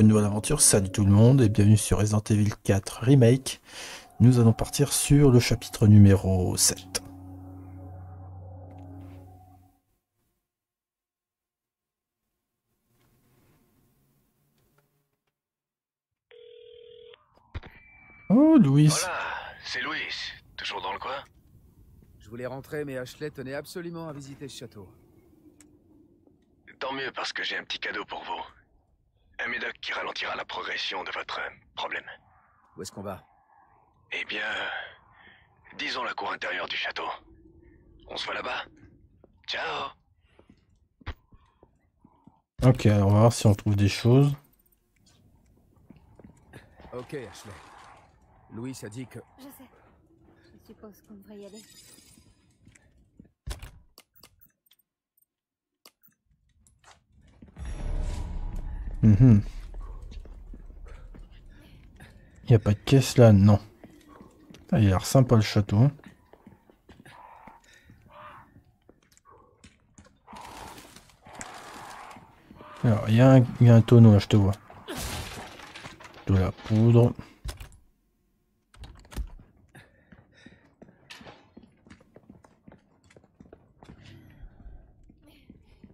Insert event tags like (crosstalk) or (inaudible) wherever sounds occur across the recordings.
une nouvelle aventure. Salut tout le monde et bienvenue sur Resident Evil 4 Remake. Nous allons partir sur le chapitre numéro 7. Oh, Louis. Voilà, c'est Louis. Toujours dans le coin Je voulais rentrer, mais Ashley tenait absolument à visiter ce château. Tant mieux parce que j'ai un petit cadeau pour vous. Un médoc qui ralentira la progression de votre problème. Où est-ce qu'on va? Eh bien, disons la cour intérieure du château. On se voit là-bas. Ciao Ok, alors on va voir si on trouve des choses. Ok, Ashley. Louis a dit que... Je sais. Je suppose qu'on devrait y aller. Mhm. Il n'y a pas de caisse là, non. Ah, il a l'air sympa le château. hein. Alors, il y, a un- il y a un tonneau là, je te vois. De la poudre.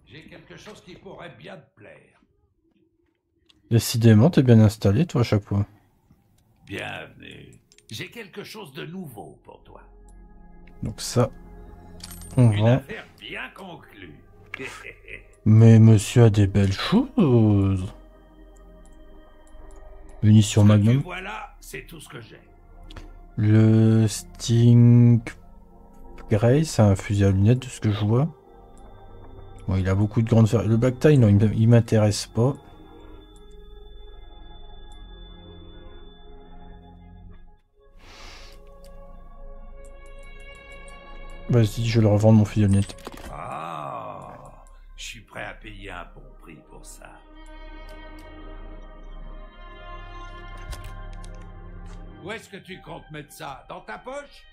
J'ai quelque chose qui pourrait bien. Décidément, t'es bien installé, toi, à chaque fois. Bienvenue. J'ai quelque chose de nouveau pour toi. Donc ça, on Une vend. affaire bien conclue. (laughs) Mais monsieur a des belles choses. Munitions Magnum. voilà, c'est tout ce que j'ai. Le Sting Grey, c'est un fusil à lunettes de ce que je vois. Bon, il a beaucoup de grandes Le Black Tie, non, il m'intéresse pas. Vas-y, je vais le revendre mon fusil à lunettes. Ah, je suis prêt à payer un bon prix pour ça. Où est-ce que tu comptes mettre ça? Dans ta poche?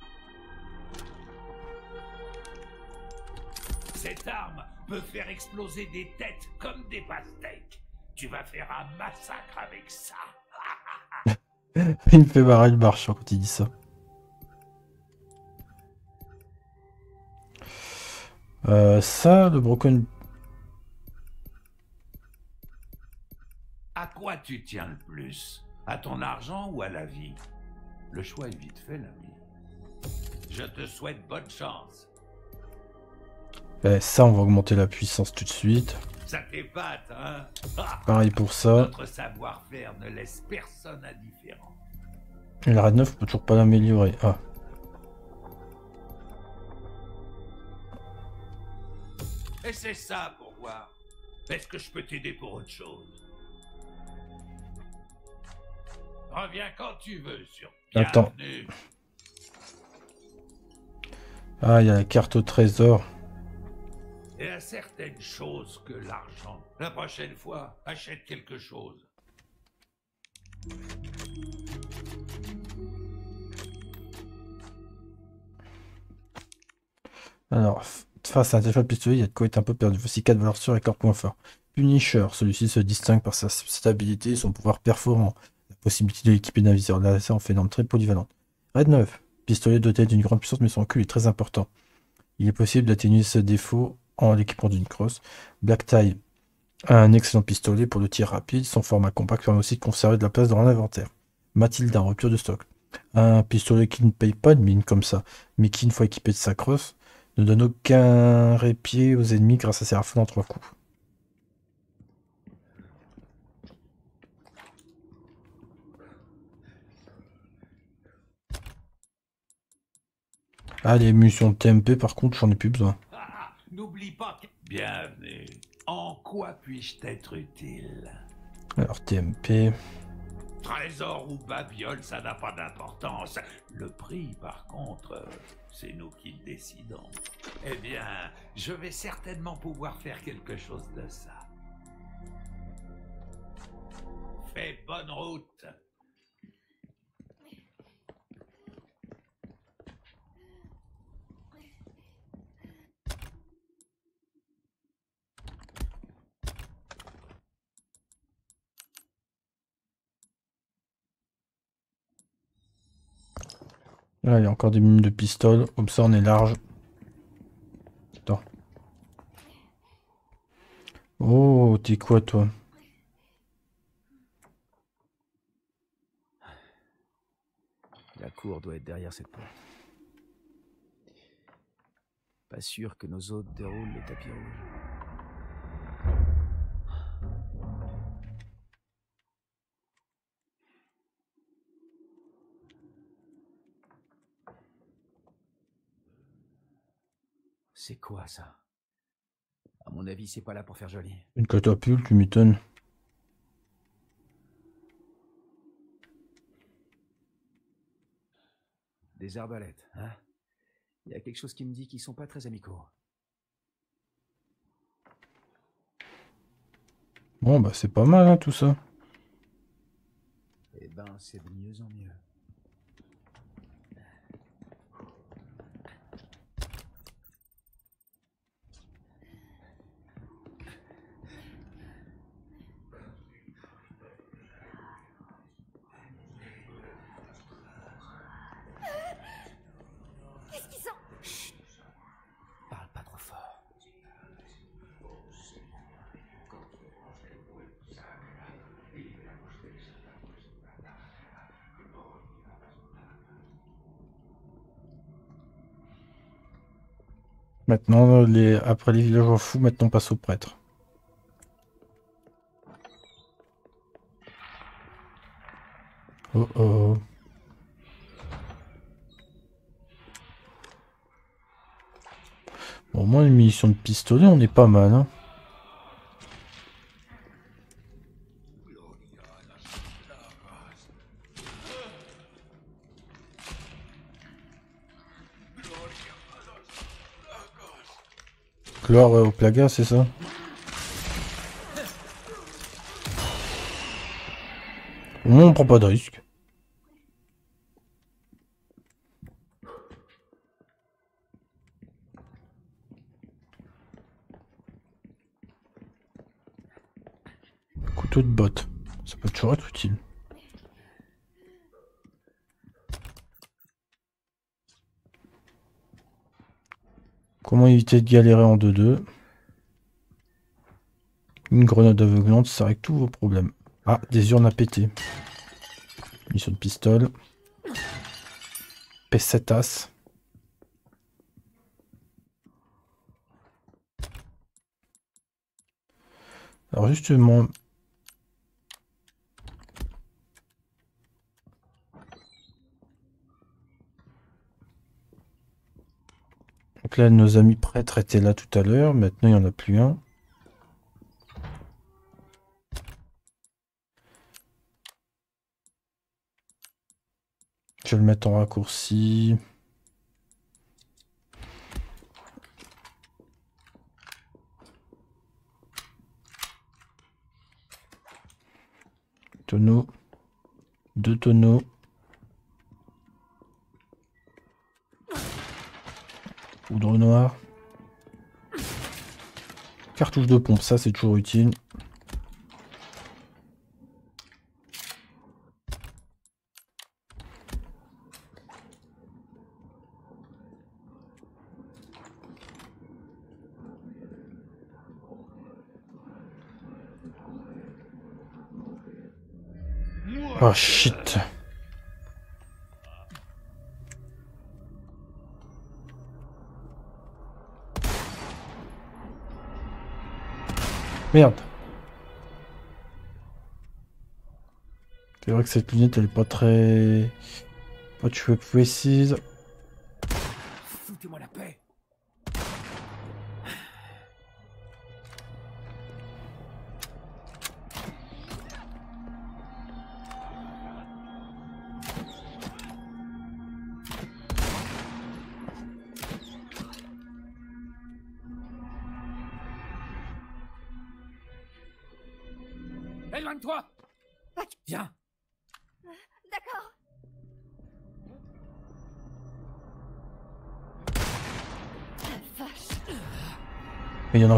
Cette arme peut faire exploser des têtes comme des pastèques. Tu vas faire un massacre avec ça. (laughs) (laughs) Il me fait barrer le marchand quand il dit ça. Euh, ça, le Broken À quoi tu tiens le plus? À ton argent ou à la vie? Le choix est vite fait, l'ami. Je te souhaite bonne chance. Ben, ça, on va augmenter la puissance tout de suite. Ça t'épate, hein? (laughs) Pareil pour ça. Notre savoir-faire ne laisse personne indifférent. Et la RAD 9, on peut toujours pas l'améliorer. Ah. Et c'est ça pour voir. Est-ce que je peux t'aider pour autre chose? Reviens quand tu veux sur Attends. Ah, il y a la carte au trésor. Et à certaines choses que l'argent. La prochaine fois, achète quelque chose. Alors, face à un téléphone pistolet, il y a de quoi être un peu perdu. Voici quatre valeurs sûres avec leurs points forts. Punisher, celui-ci se distingue par sa stabilité et son pouvoir perforant. La possibilité de l'équiper d'un viseur laser en fait une arme très polyvalente. Red 9, pistolet doté d'une grande puissance mais son recul est très important. Il est possible d'atténuer ce défaut en l'équipant d'une crosse. Black Tie un excellent pistolet pour le tir rapide. Son format compact permet aussi de conserver de la place dans l'inventaire. Mathilda, rupture de stock. Un pistolet qui ne paye pas de mine comme ça, mais qui, une fois équipé de sa crosse, ne donne aucun répit aux ennemis grâce à rafales en trois coups. Ah, les munitions de TMP, par contre, j'en ai plus besoin. Ah, N'oublie pas que... Bienvenue. En quoi puis-je t'être utile? Alors, TMP. Trésor ou babiole, ça n'a pas d'importance. Le prix, par contre, euh, c'est nous qui le décidons. Eh bien, je vais certainement pouvoir faire quelque chose de ça. Fais bonne route. Il y a encore des mines de pistoles. Comme ça, est large. Attends. Oh, t'es quoi, toi? La cour doit être derrière cette porte. Pas sûr que nos hôtes déroulent les tapis rouges. C'est quoi ça? À mon avis, c'est pas là pour faire joli. Une catapulte, tu m'étonnes. Des arbalètes, hein? Il y a quelque chose qui me dit qu'ils sont pas très amicaux. Bon, bah, c'est pas mal, hein, tout ça. Eh ben, c'est de mieux en mieux. Maintenant, les... après les villageois fous, maintenant on passe au prêtre. Oh oh. Bon, au moins, les munitions de pistolet, on est pas mal. Hein. Gloire euh, au plaga, c'est ça Au moins, on prend pas de risque. Couteau de botte. Ça peut toujours être utile. Comment éviter de galérer en 2-2 Une grenade aveuglante, ça règle tous vos problèmes. Ah, des urnes à péter. Mission de pistolet. P7 as. Alors justement... Donc là, nos amis prêtres étaient là tout à l'heure. Maintenant, il n'y en a plus un. Je le mettre en raccourci. Tonneau. Deux tonneaux. Poudre noire. Cartouche de pompe, ça c'est toujours utile. Oh shit. Merde. C'est vrai que cette lunette elle est pas très... Pas de précise.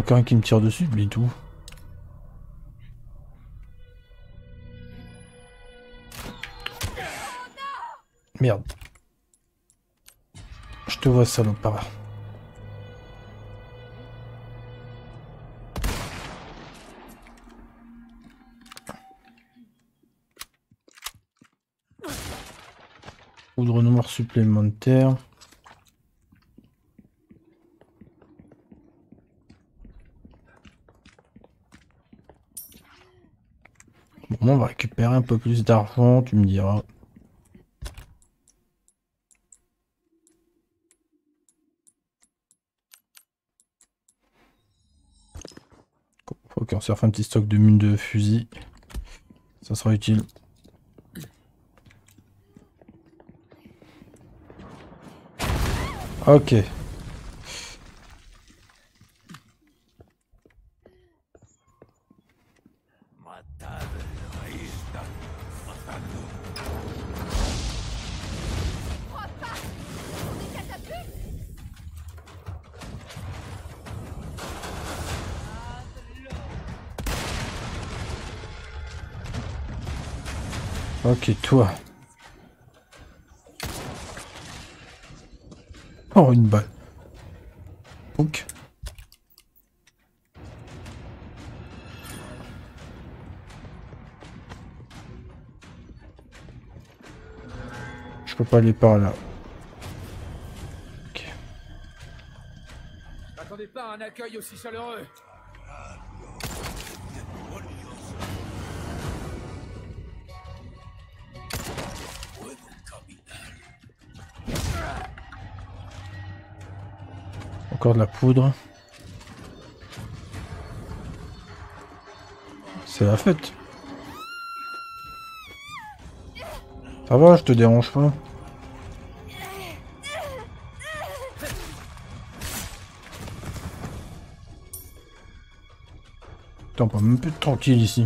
Qu'un qui me tire dessus, lui tout. Merde. je te vois, salopard. Poudre noire supplémentaire. On va récupérer un peu plus d'argent, tu me diras. Ok, on se refait un petit stock de mines de fusil. Ça sera utile. Ok. Ok, toi. Oh, une balle. Donc. Je peux pas aller par là. Ok. Attendez pas un accueil aussi chaleureux. De la poudre. C'est la fête. Ça va, je te dérange pas. Putain, on peut même plus tranquille ici.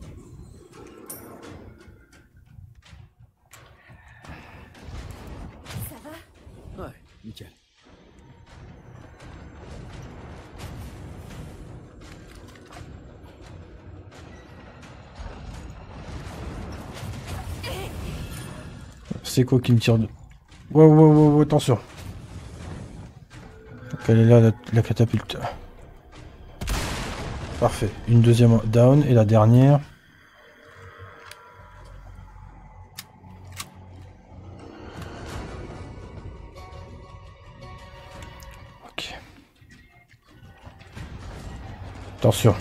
Quoi qui me tire de... Wow, wow, wow, wow, attention. Donc elle est là, la, la catapulte. Parfait. Une deuxième down et la dernière. Ok. Attention.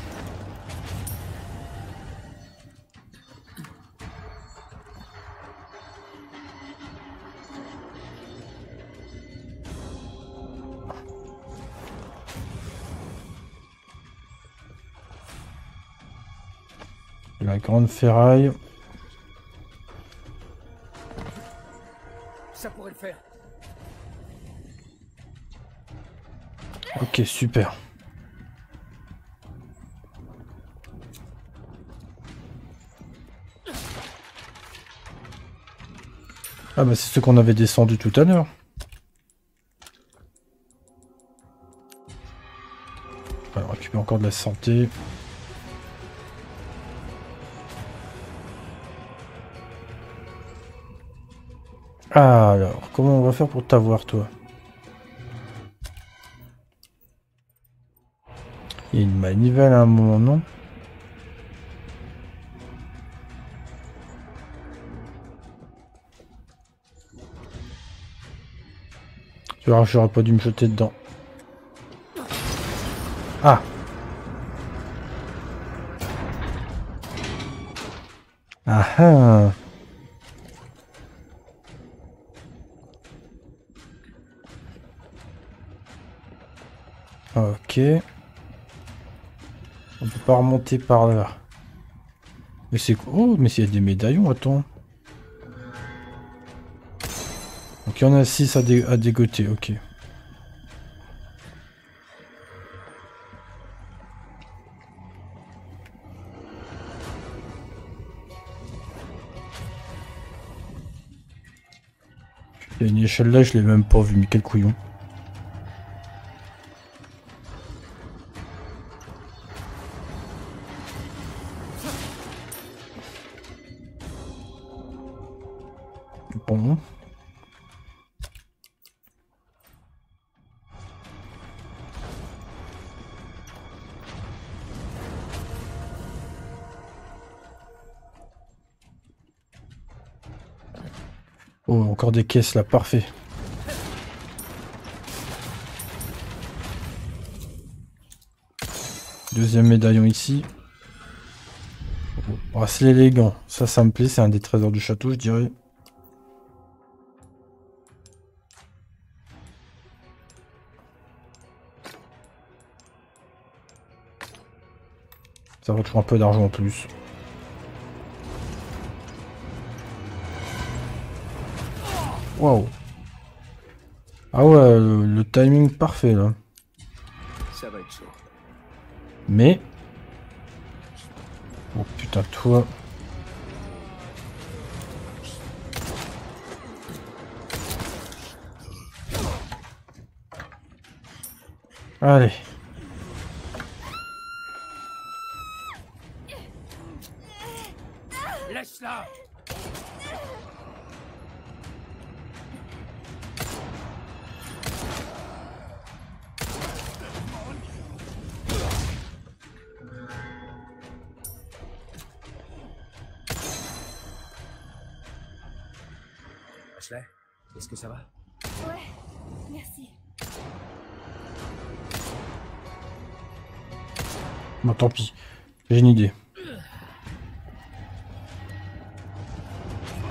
Grande ferraille. Ça pourrait le faire. Ok, super. Ah bah c'est ce qu'on avait descendu tout à l'heure. Alors, récupère encore de la santé. Alors, comment on va faire pour t'avoir, toi? Il manivelle à un moment, non? Tu vois, j'aurais pas dû me jeter dedans. Ah! Ah ah On peut pas remonter par là. Mais c'est quoi? Oh, mais s'il y a des médaillons, attends. Donc il y en a 6 à, dé à dégoter, ok. Y a une échelle là, je l'ai même pas vu, mais quel couillon. Caisses là, parfait. Deuxième médaillon ici. Bracelet élégant, ça, ça me plaît, c'est un des trésors du château, je dirais. Ça vaut toujours un peu d'argent en plus. Waouh. Ah ouais, le, le timing parfait là. Ça va être chaud. Mais... Oh putain, toi... Allez. Laisse-la J'ai une idée.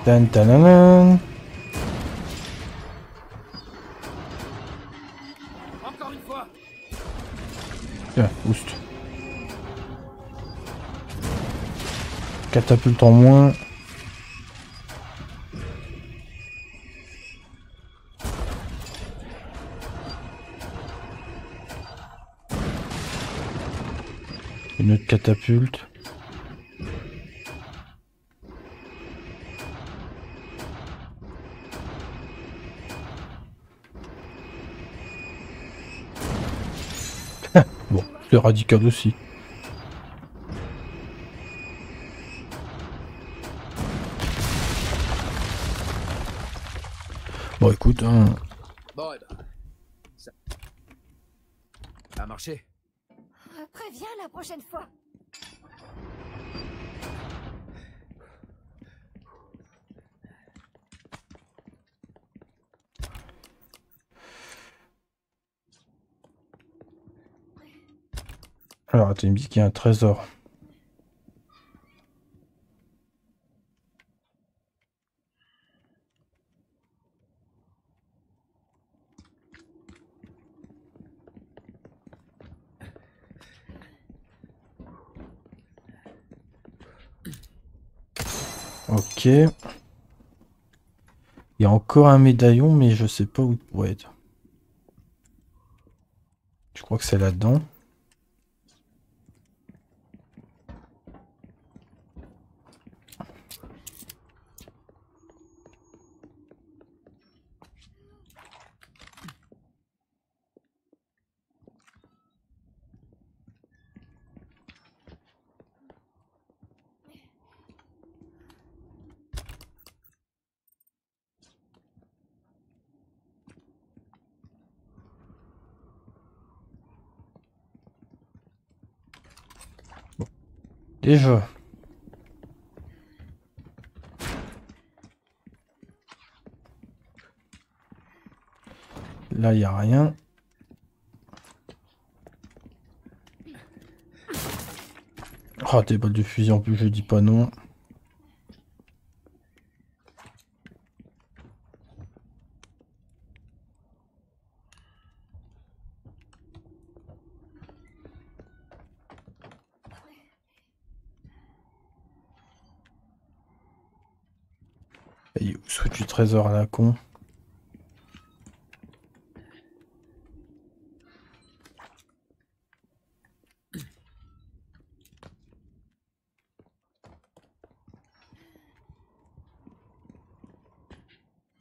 Tan tananan. Encore une fois Tiens, boost. Catapulte en moins. Catapulte. (laughs) bon, c'est radical aussi. Bon, écoute, hein, Bon, eh ben. Ça... ça a marché. Euh, Préviens la prochaine fois. Alors, attends, il me dit qu'il y a un trésor. Ok. Il y a encore un médaillon, mais je sais pas où il pourrait être. Je crois que c'est là-dedans? Déjà. Là, il a rien. Ah, des balles de fusil en plus, je dis pas non. Et où est du trésor à la con.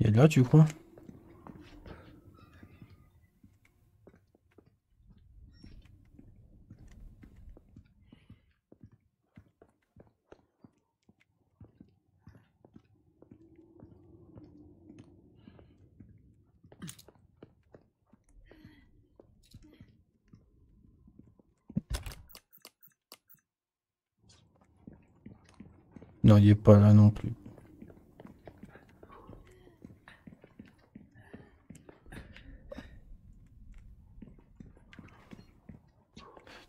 Il là Non, il est pas là non plus.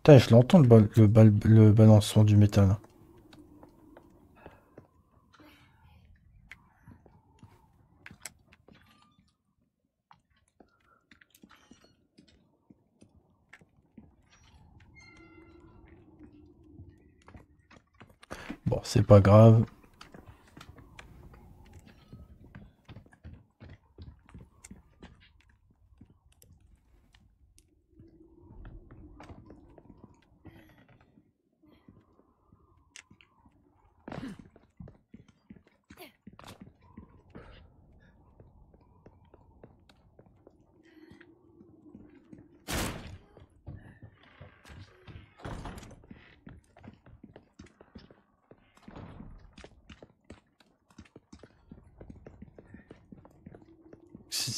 Putain, je l'entends le, bal- du métal. Bon, c'est pas grave.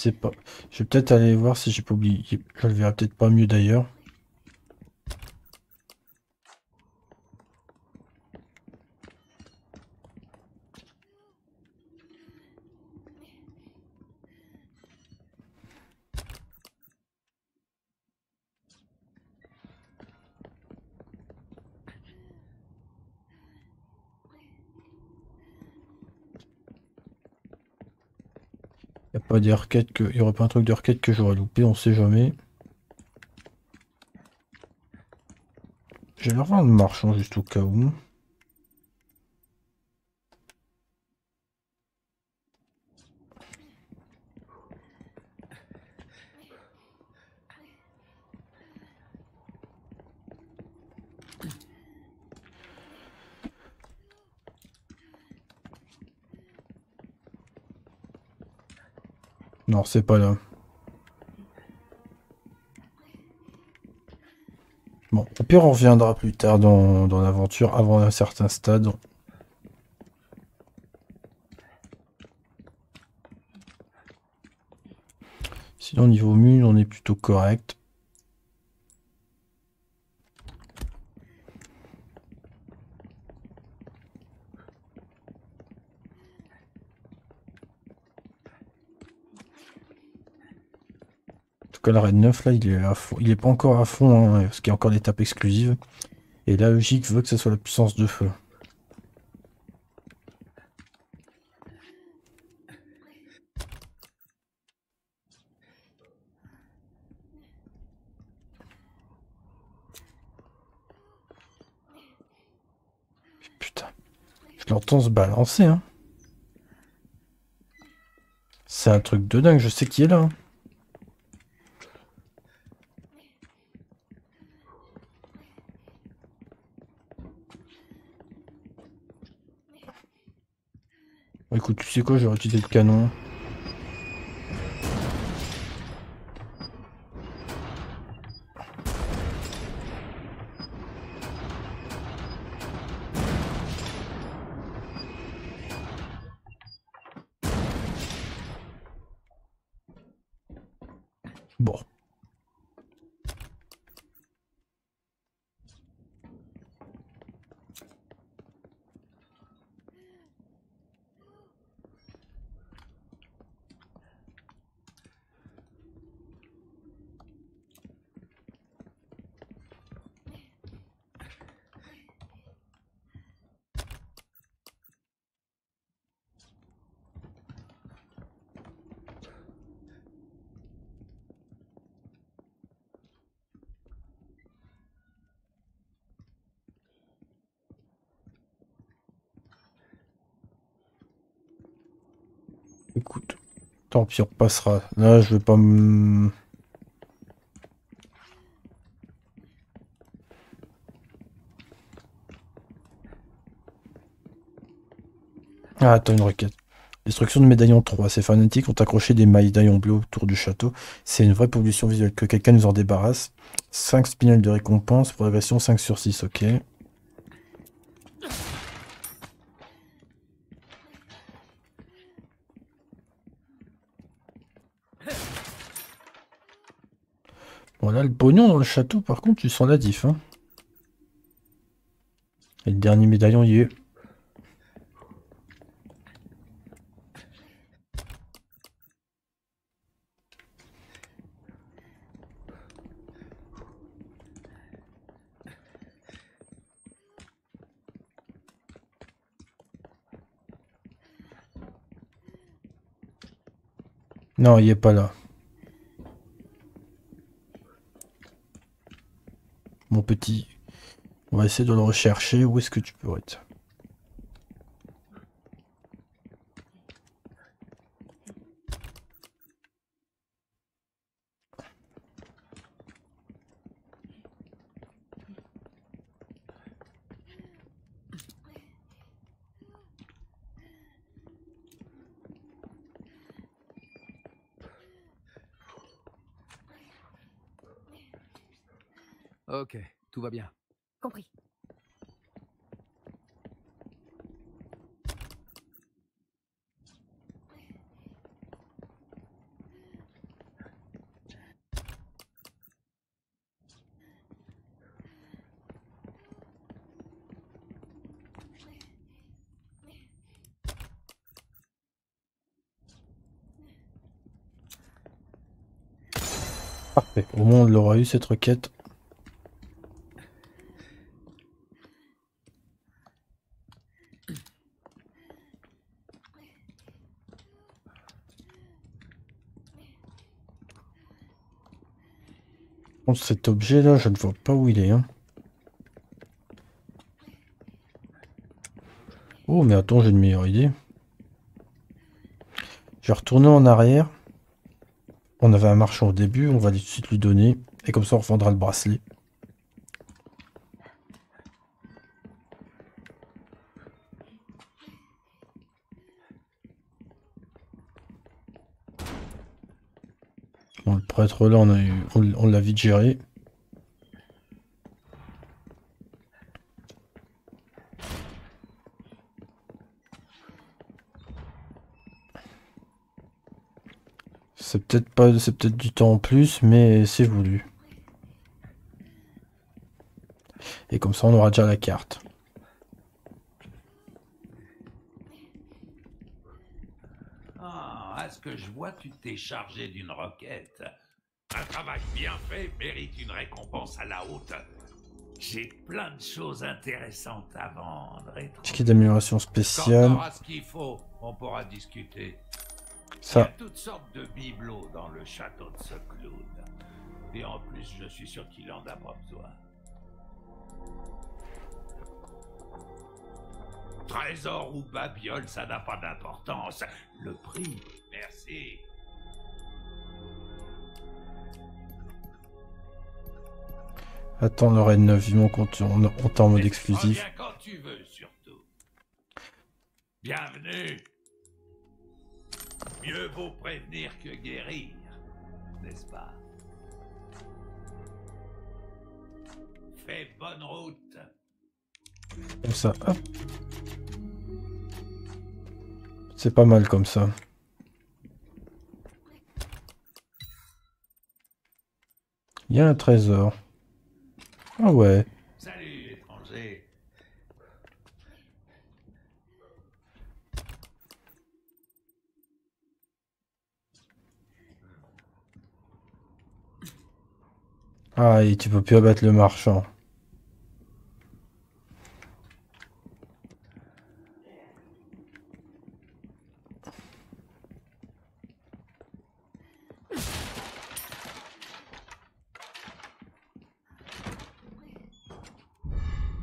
C'est pas... Je vais peut-être aller voir si j'ai pas oublié. Je le verrai peut-être pas mieux d'ailleurs. Des requêtes que... Y aurait pas un truc de requête que j'aurais loupé, on sait jamais. Leur vendre le marchand juste au cas où. C'est pas là. Bon, au pire, on reviendra plus tard dans, dans l'aventure, avant un certain stade. Sinon, niveau mule, on est plutôt correct. Raid 9, là, il est à fond. Il est pas encore à fond, hein, parce qu'il y a encore l'étape exclusive. Et la logique veut que ce soit la puissance de feu. Putain. Je l'entends se balancer, hein. C'est un truc de dingue, je sais qui est là. hein. Sais quoi, je vais utiliser le canon. Bon. Écoute, tant pis, on passera. Là, je vais pas me... Ah, attends, une requête. Destruction de médaillon 3. Ces fanatiques ont accroché des médaillons bleus autour du château. C'est une vraie pollution visuelle. Que quelqu'un nous en débarrasse. 5 spinels de récompense. Progression 5 sur 6, ok. Pognon dans le château, par contre, tu sens la diff. Hein. Et le dernier médaillon y est. Non, il est pas là. Petit. On va essayer de le rechercher. Où est-ce que tu peux être Ok, tout va bien. Compris. Parfait. Au moins, on l'aura eu cette requête. Contre cet objet là, je ne vois pas où il est. hein. Oh, mais attends, j'ai une meilleure idée. Je vais retourner en arrière. On avait un marchand au début, on va tout de suite lui donner. Et comme ça, on revendra le bracelet. Bon, le prêtre là, on l'a vite géré. C'est peut-être pas, c'est peut-être du temps en plus, mais c'est voulu. Et comme ça, on aura déjà la carte. Ah, à ce que je vois, tu t'es chargé d'une requête. Un travail bien fait mérite une récompense à la hauteur. J'ai plein de choses intéressantes à vendre. Et Ticket d'amélioration Quand spéciale. t'auras ce qu'il faut, on pourra discuter. Il y a toutes sortes de bibelots dans le château de ce clown. Et en plus, je suis sûr qu'il en a pas besoin. Trésor ou babiole, ça n'a pas d'importance. Le prix, merci. attends, 9, vivement qu'on on, on t'a en mode exclusif. Reviens quand tu veux, surtout. Bienvenue. Mieux vaut prévenir que guérir, n'est-ce pas? Fais bonne route. Comme ça, hop. C'est pas mal comme ça. Il y a un trésor. Ah ouais. Salut, étranger. Ah, et tu peux plus abattre le marchand.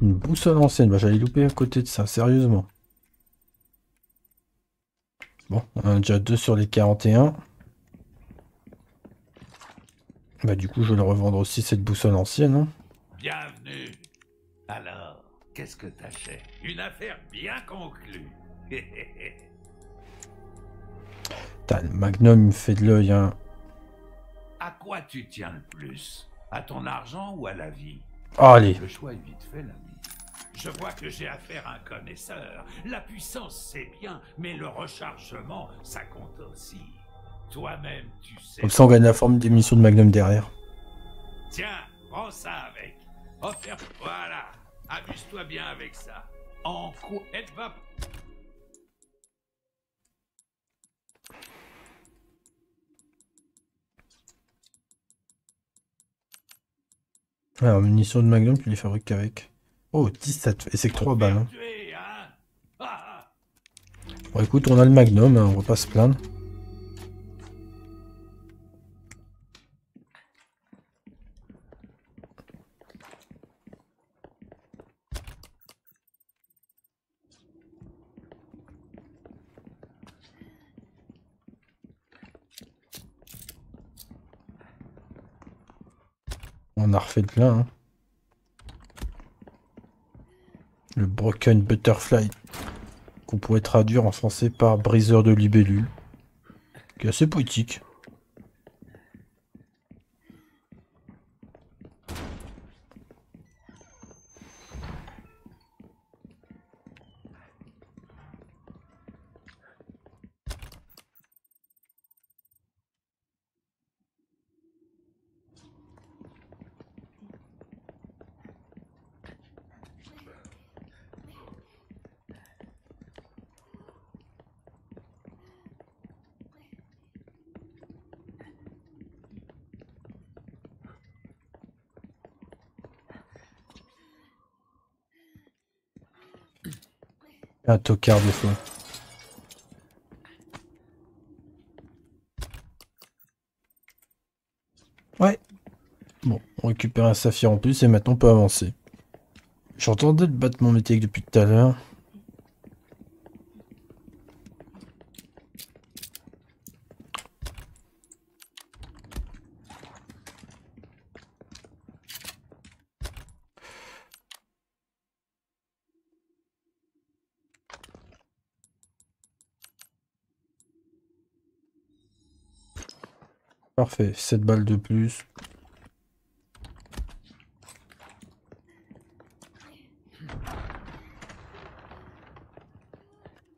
Une boussole ancienne, bah j'allais louper à côté de ça, sérieusement. Bon, on en a déjà deux sur les 41. Bah du coup, je vais le revendre aussi cette boussole ancienne. hein. Bienvenue. Alors, qu'est-ce que t'achètes Une affaire bien conclue. (laughs) Putain, le Magnum me fait de l'œil. Hein. à quoi tu tiens le plus? À ton argent ou à la vie? Ah, allez, Le choix est vite fait, l'ami. Je vois que j'ai affaire à un connaisseur. La puissance, c'est bien, mais le rechargement, ça compte aussi. Toi-même, tu sais. comme ça on gagne la forme des munitions de Magnum derrière. Tiens, prends ça avec. Offert. Voilà. Amuse-toi bien avec ça. En quoi Elle va. Alors, munitions de Magnum, tu les fabriques qu'avec. Oh, 17, et c'est que 3 balles. Hein. hein Ah, Bon, écoute, on a le Magnum, hein, on va pas se plaindre. On a refait le plein. Le Broken Butterfly qu'on pourrait traduire en français par briseur de libellule, qui est assez poétique. Un tocard des fois. Ouais. Bon, on récupère un saphir en plus et maintenant on peut avancer. J'entendais le battement métallique depuis tout à l'heure. Parfait, 7 balles de plus.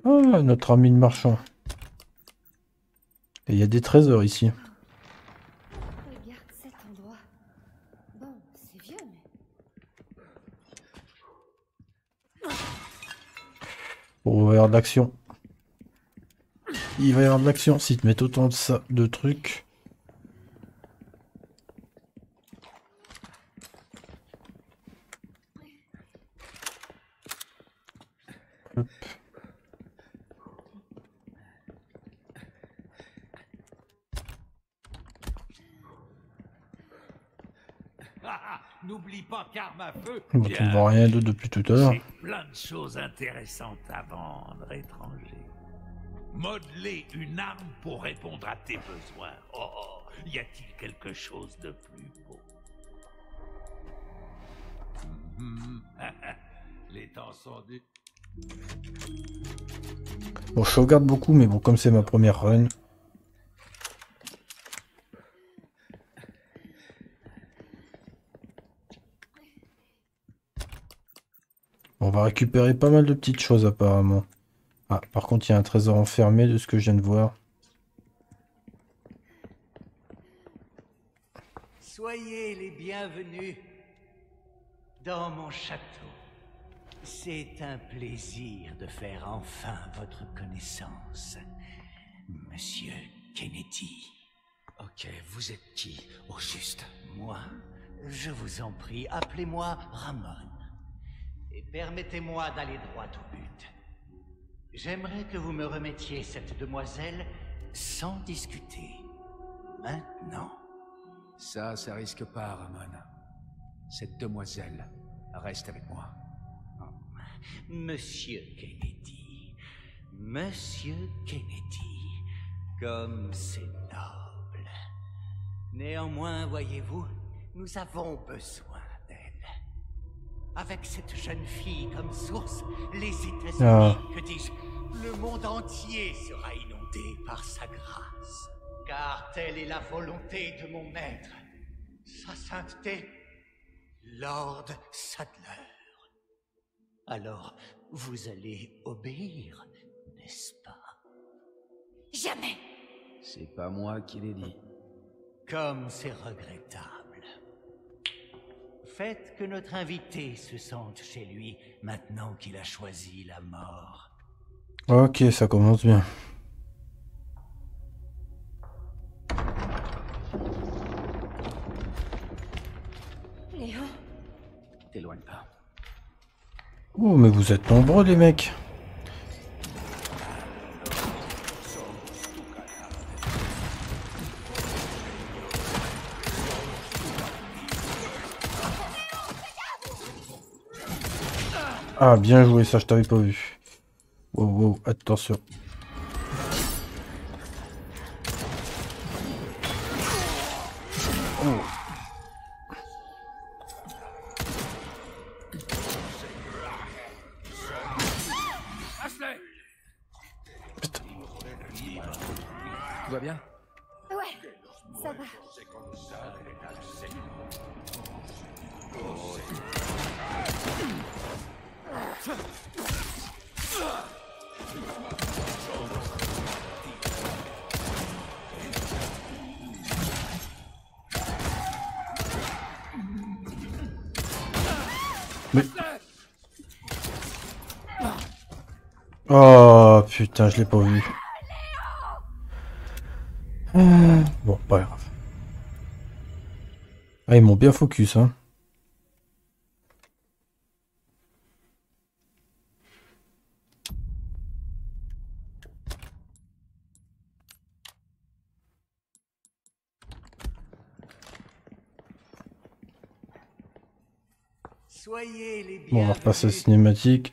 Ah, notre ami le marchand. Et il y a des trésors ici. Regarde cet endroit. Bon, c'est vieux, mais... Bon, il va y avoir de l'action. Il va y avoir de l'action si tu mets autant de, ça, de trucs. Hop. ah, ah, N'oublie tu ne vois rien d'autre depuis tout à l'heure. J'ai plein de choses intéressantes à vendre, étranger. Modeler une arme pour répondre à tes besoins. Oh, oh, y a-t-il quelque chose de plus beau? (laughs) Les temps sont durs. Bon, je regarde beaucoup, mais bon, comme c'est ma première run. On va récupérer pas mal de petites choses apparemment. Ah, par contre, il y a un trésor enfermé de ce que je viens de voir. Soyez les bienvenus dans mon château. C'est un plaisir de faire enfin votre connaissance, Monsieur Kennedy. Ok, vous êtes qui, au juste? Moi, je vous en prie, appelez-moi Ramon. Et permettez-moi d'aller droit au but. J'aimerais que vous me remettiez cette demoiselle sans discuter. Maintenant. Ça, ça risque pas, Ramon. Cette demoiselle reste avec moi. Monsieur Kennedy, Monsieur Kennedy, comme c'est noble. Néanmoins, voyez-vous, nous avons besoin. Avec cette jeune fille comme source, les États-Unis, Ah. que dis-je, le monde entier sera inondé par sa grâce. Car telle est la volonté de mon maître, sa sainteté, Lord Sadler. Alors, vous allez obéir, n'est-ce pas? Jamais C'est pas moi qui l'ai dit. Comme c'est regrettable. Faites que notre invité se sente chez lui maintenant qu'il a choisi la mort. Ok, ça commence bien. Léon T'éloigne pas. Oh, mais vous êtes nombreux, les mecs. Ah, bien joué, ça, je t'avais pas vu. Wow, wow, attention. Putain, je l'ai pas vu. Euh, Bon, pas grave. Ah, ils m'ont bien focus, hein. Soyez les Bon, on va repasser à la cinématique.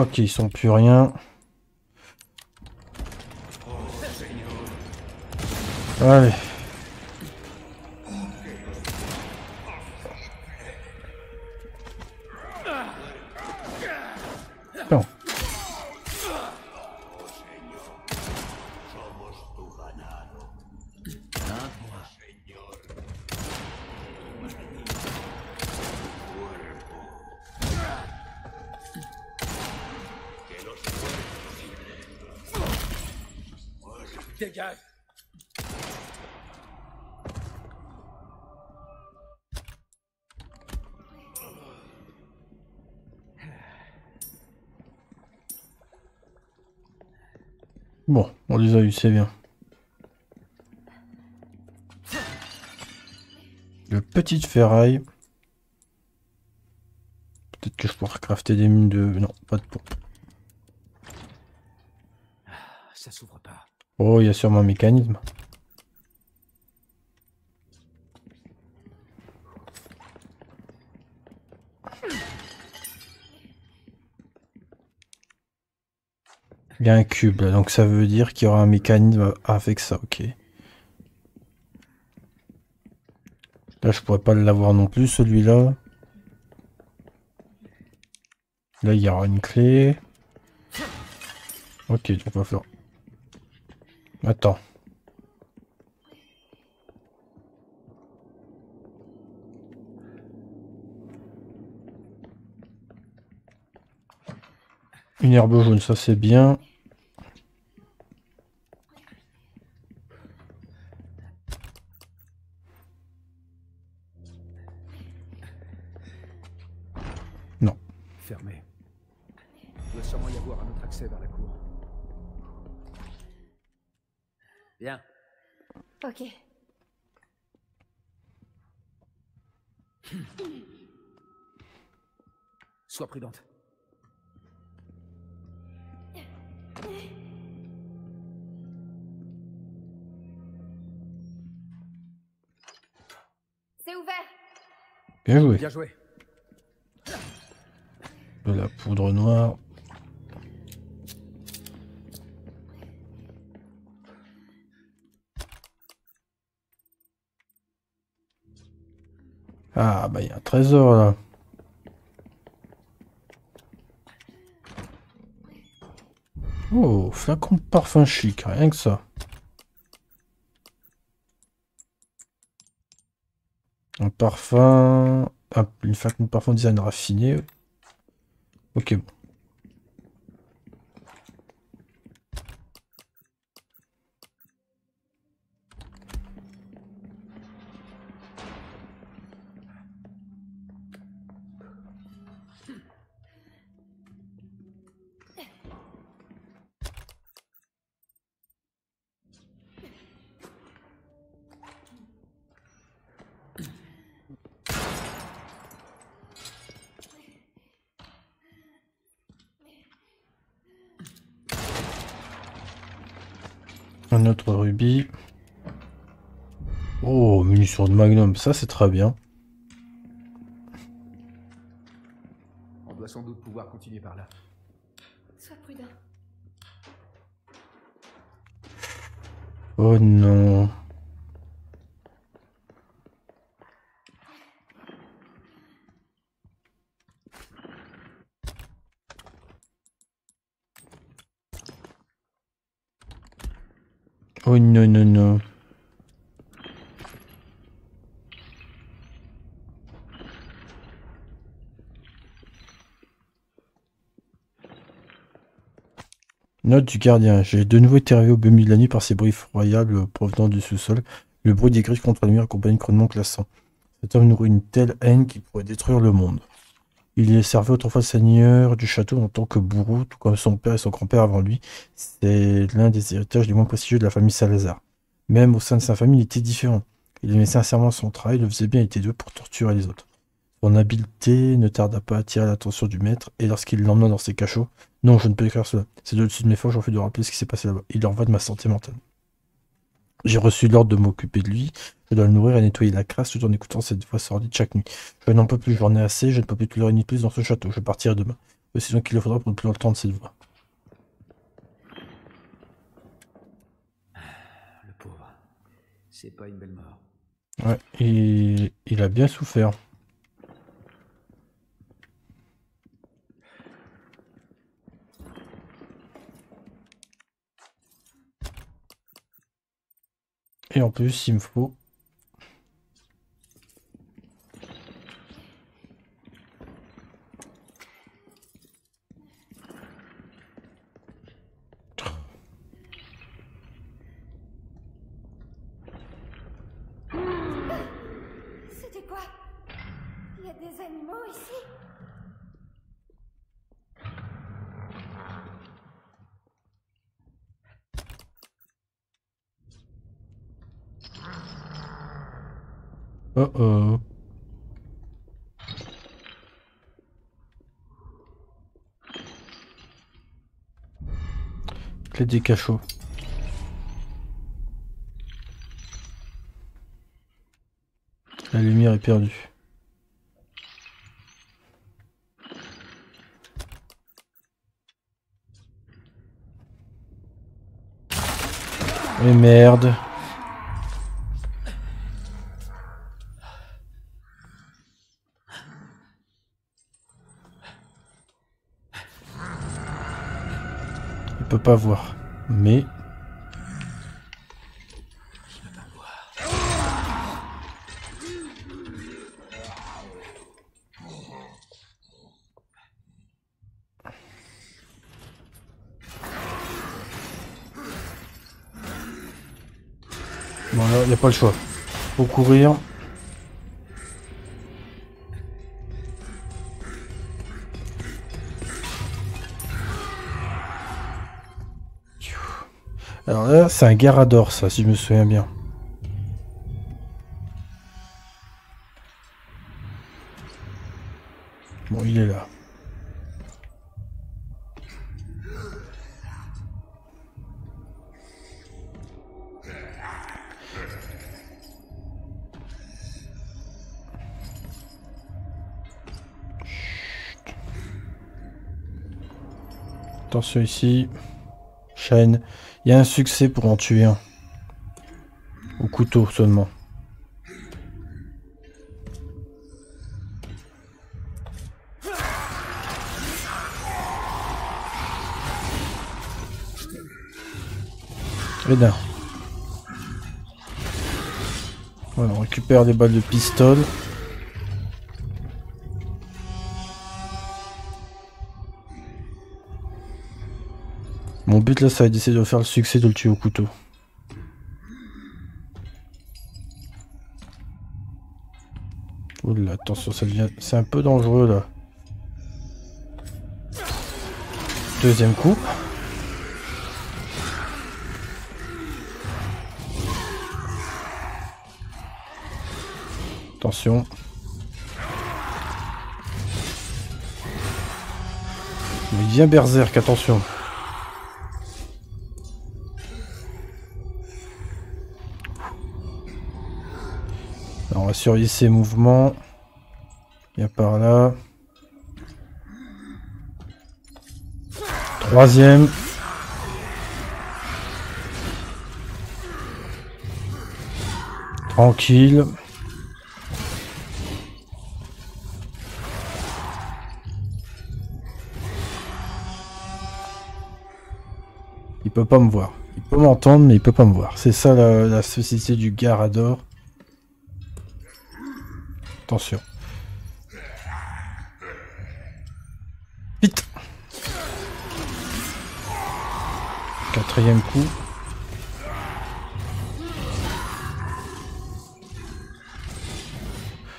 Ok, ils sont plus rien. Allez. Les a eu, c'est bien. Le petite ferraille. Peut-être que je pourrais crafter des mines de... Non, pas de pompe. Ça s'ouvre pas. Oh, il y a sûrement un mécanisme. Il y a un cube là, donc ça veut dire qu'il y aura un mécanisme avec ça, ok. Là, je pourrais pas l'avoir non plus, celui-là. Là, il y aura une clé. Ok, donc va falloir... Attends. Une herbe jaune, ça c'est bien. Bien. Ok. Sois prudente. C'est ouvert. Bien joué. Bien joué. De la poudre noire. Ah bah il y a un trésor là. Oh, flacon de parfum chic, rien que ça. Un parfum... un- une flacon de parfum design raffiné. Ok, bon. Un autre rubis. Oh, munitions de magnum, ça c'est très bien. On doit sans doute pouvoir continuer par là. Sois prudent. Oh non. Oh non, non, non. Du gardien. J'ai de nouveau été réveillé au milieu de la nuit par ces bruits effroyables provenant du sous-sol. Le bruit des griffes contre la nuit accompagne grondement classant. Cet homme nourrit une telle haine qu'il pourrait détruire le monde. Il est servi autrefois seigneur du château en tant que bourreau, tout comme son père et son grand-père avant lui. C'est l'un des héritages les moins prestigieux de la famille Salazar. Même au sein de sa famille, il était différent. Il aimait sincèrement son travail, le faisait bien, il était doué pour torturer les autres. Son habileté ne tarda pas à attirer l'attention du maître, et lorsqu'il l'emmena dans ses cachots, non, je ne peux écrire cela. C'est au-dessus de mes forces, j'en fais de rappeler ce qui s'est passé là-bas. Il en va de ma santé mentale. J'ai reçu l'ordre de m'occuper de lui. Je dois le nourrir et nettoyer la crasse tout en écoutant cette voix sordide chaque nuit. Je n'en peux plus, j'en ai assez, je ne peux plus pleurer ni plus dans ce château. Je partirai demain. Aussi long qu'il le faudra pour ne plus entendre cette voix. Le pauvre. C'est pas une belle mort. Ouais, il a bien souffert. Et en plus, il me faut... C'était quoi? Il y a des animaux ici? Oh oh. Clé des cachots. La lumière est perdue. Et merde. Peut pas voir. Mais... Bon là, y a pas le choix. Faut courir. C'est un Garador, ça, si je me souviens bien. Bon, il est là. Attention ici. Chaîne. Il y a un succès pour en tuer un. Au couteau seulement. Très bien. Voilà, on récupère des balles de pistolet. But là, ça va être de faire le succès de le tuer au couteau. Oula, attention, ça devient... C'est un peu dangereux là. Deuxième coup. Attention. Il vient berserk, attention. Surveiller ses mouvements. Il y a par là. Troisième. Tranquille. Il peut pas me voir. Il peut m'entendre, mais il peut pas me voir. C'est ça la, la société du Garador. Attention. Vite Quatrième coup.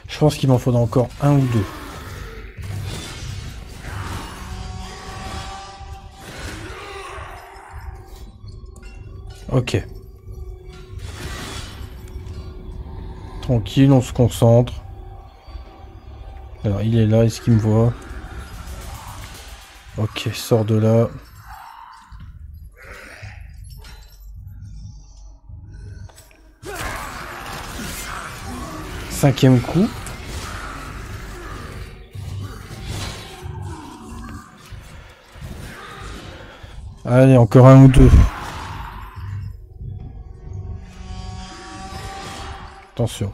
Je pense qu'il m'en faudra encore un ou deux. Ok. Tranquille, on se concentre. Alors il est là, est-ce qu'il me voit? Ok, sort de là. Cinquième coup. Allez, encore un ou deux. Attention.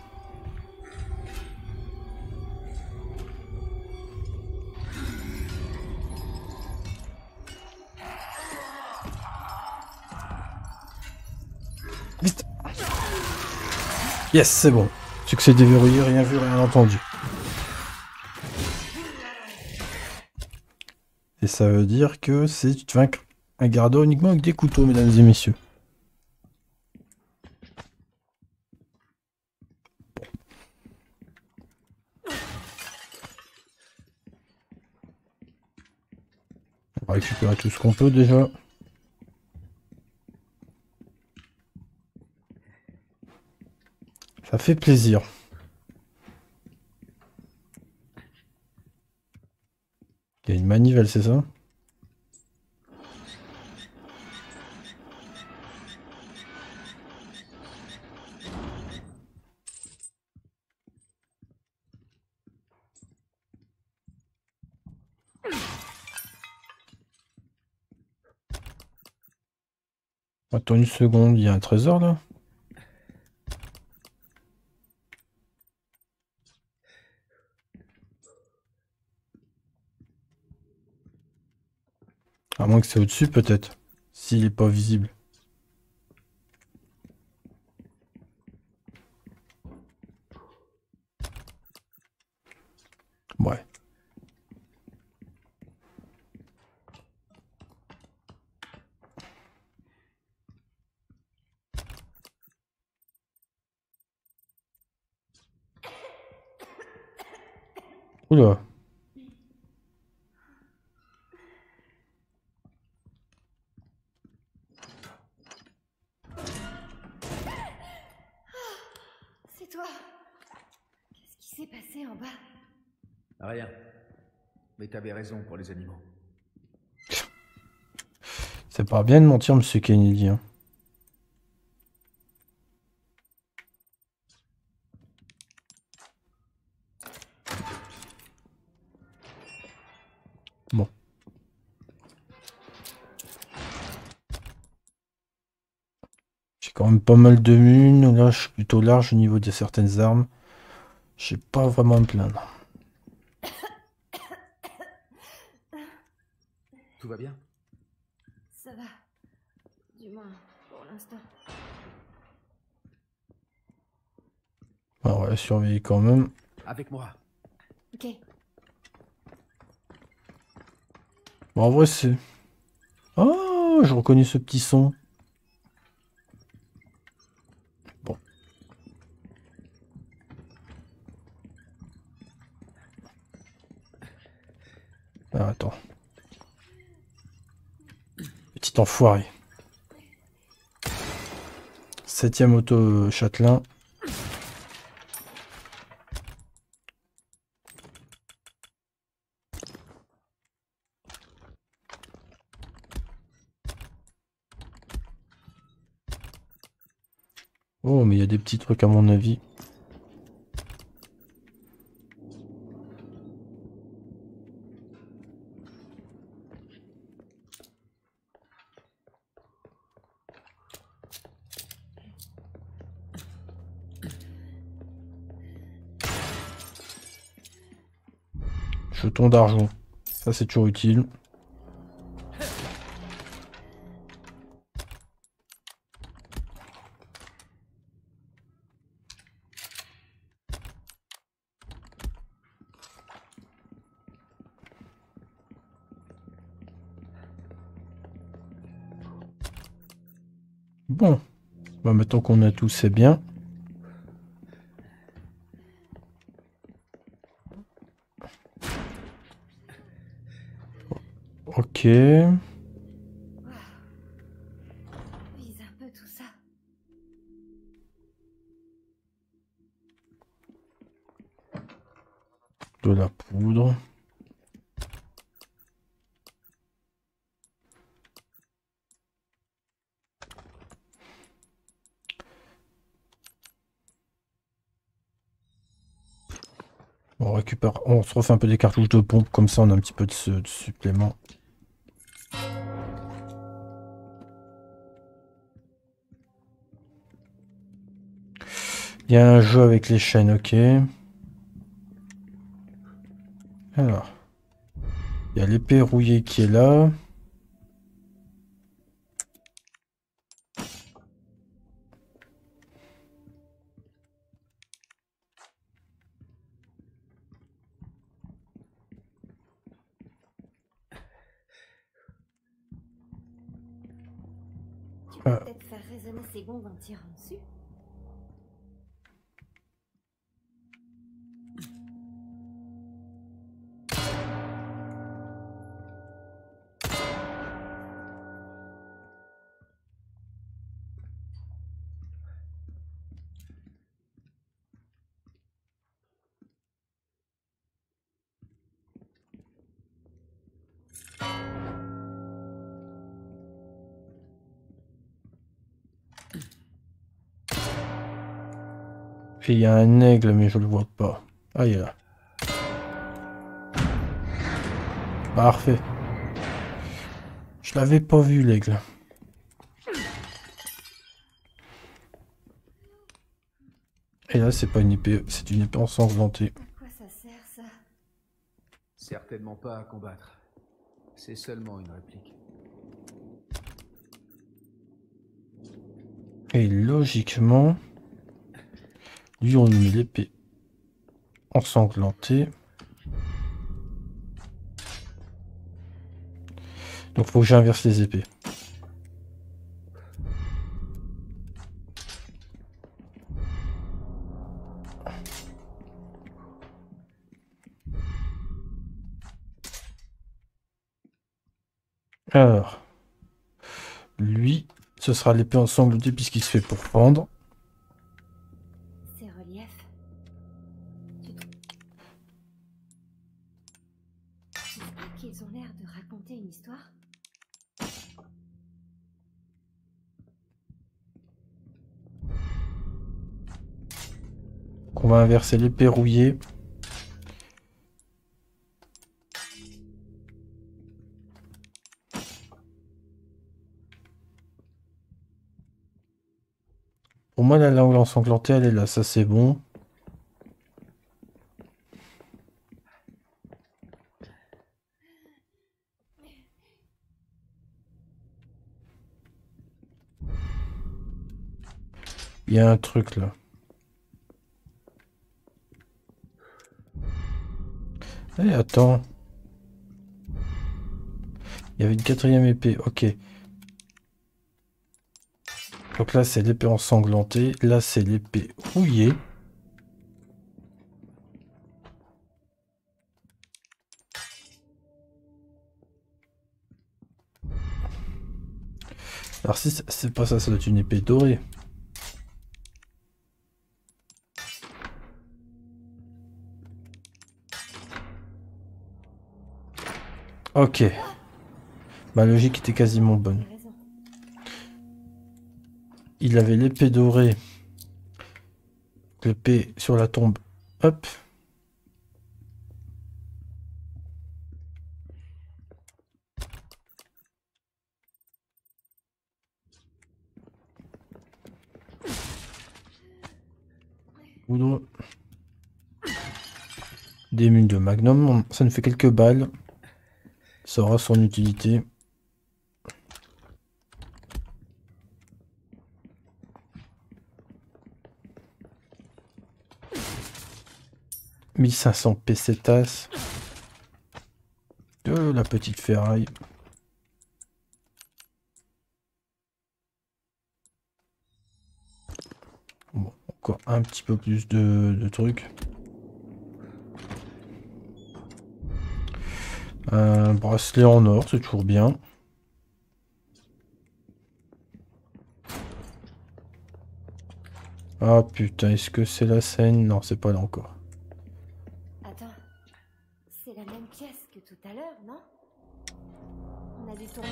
Yes, c'est bon. Succès déverrouillé, rien vu, rien entendu. Et ça veut dire que c'est vaincre un garde uniquement avec des couteaux, mesdames et messieurs. On va récupérer tout ce qu'on peut déjà. Ça fait plaisir. Il y a une manivelle, c'est ça? Attends une seconde, il y a un trésor là? À moins que c'est au-dessus peut-être. S'il est pas visible. Ouais. Oula. Bien de mentir, monsieur Kennedy. Hein. Bon. J'ai quand même pas mal de munes. Là, je suis plutôt large au niveau de certaines armes. J'ai pas vraiment à me plaindre. Tout va bien? Ah ouais, surveiller quand même. Avec moi. Ok. Bon, en vrai, c'est... Oh, je reconnais ce petit son. Bon. Ah, attends. Petit enfoiré. Septième auto châtelain. Oh, mais il y a des petits trucs à mon avis. Jeton d'argent. Ça, c'est toujours utile. Maintenant qu'on a tout, c'est bien. Ok. On se refait un peu des cartouches de pompe, comme ça on a un petit peu de, supplément. Il y a un jeu avec les chaînes, ok. Alors. Il y a l'épée rouillée qui est là. Tu peux Ah. peut-être faire résonner ces gongs Et il y a un aigle, mais je le vois pas. Ah, il est là. Parfait. Je l'avais pas vu, l'aigle. Et là, c'est pas une épée, c'est une épée ensanglantée. À quoi ça sert ça? Certainement pas à combattre. C'est seulement une réplique. Et logiquement, lui, on lui met l'épée ensanglantée. Donc, faut que j'inverse les épées. Alors, lui, ce sera l'épée ensanglantée puisqu'il se fait pour prendre. Ces reliefs. Tu trouves Tu trouves pas qu'ils ont l'air de raconter une histoire On va inverser l'épée rouillée. moi, la langue ensanglantée, elle est là. Ça, c'est bon. Il y a un truc là. Eh, attends. Il y avait une quatrième épée. Ok. Donc là, c'est l'épée ensanglantée. Là, c'est l'épée rouillée. Alors si c'est pas ça, ça doit être une épée dorée. Ok. Ma logique était quasiment bonne. Il avait l'épée dorée. L'épée sur la tombe. Hop. Des mules de magnum. Ça ne fait quelques balles. Ça aura son utilité. « 1500 pesetas. De la petite ferraille. Encore un petit peu plus de trucs. Un bracelet en or, c'est toujours bien. Ah putain, est-ce que c'est la scène? Non, c'est pas là encore. Attends. C'est la même pièce que tout à l'heure, non? On a dû tourner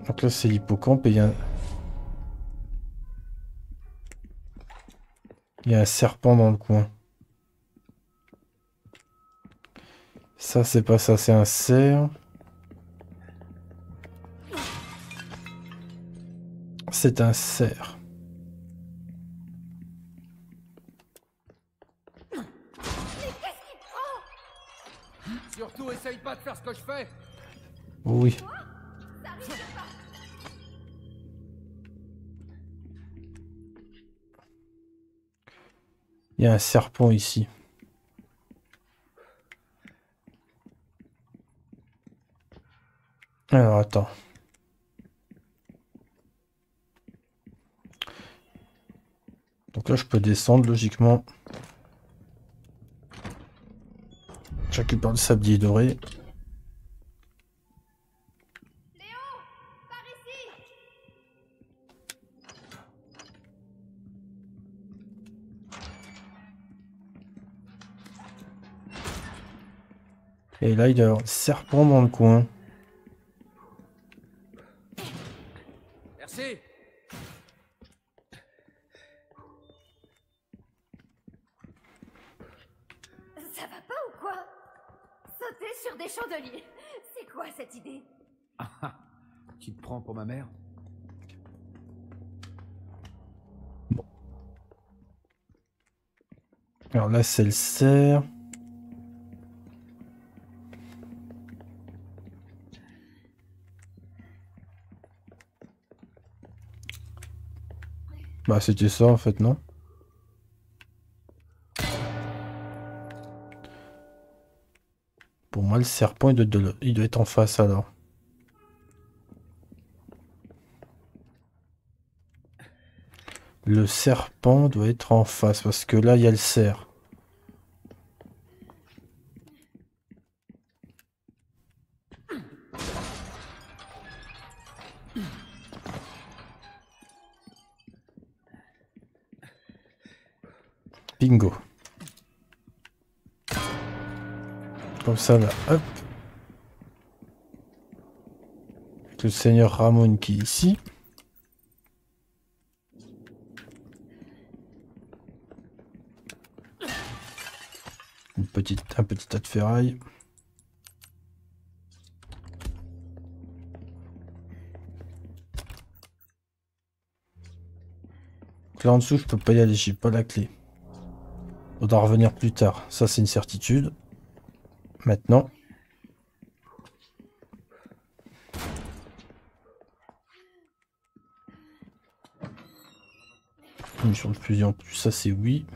en. Donc là, c'est l'hippocampe et il y a un... Il y a un serpent dans le coin. Ça, c'est pas ça, c'est un cerf. C'est un cerf. Surtout, essaye pas de faire ce que je fais Oui. Il y a un serpent ici. Alors attends. Donc là je peux descendre logiquement. Je le sablier doré. Et là il y a un serpent dans le coin. Cerf. Bah c'était ça en fait, non? Pour moi le serpent il doit, il doit être en face alors. Le serpent doit être en face parce que là il y a le cerf. Le seigneur Ramon qui est ici. Une petite, un petit tas de ferraille. Là en dessous, je peux pas y aller, j'ai pas la clé. Faudra revenir plus tard. Ça, c'est une certitude. Maintenant. Mission de fusion en plus, ça c'est oui.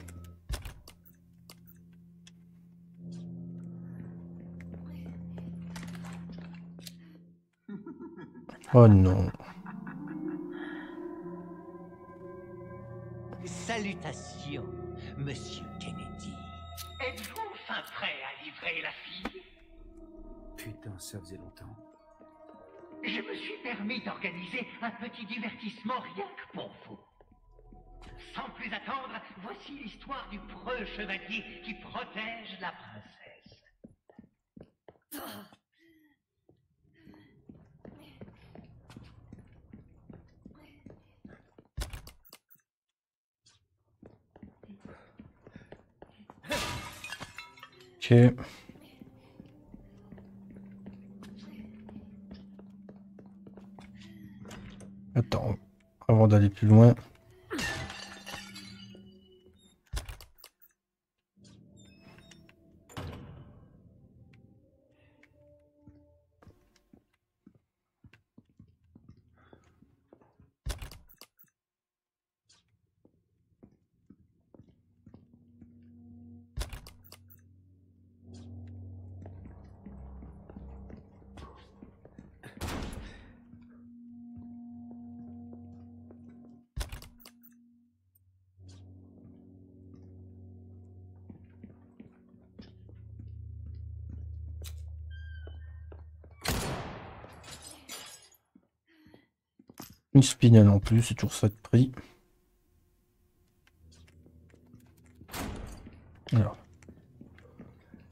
Oh non. Salutations, monsieur Je me suis permis d'organiser un petit divertissement rien que pour vous. Sans plus attendre, voici l'histoire du preux chevalier qui protège la princesse. Ok. Attends, avant d'aller plus loin. Une spinelle en plus, c'est toujours ça de prix.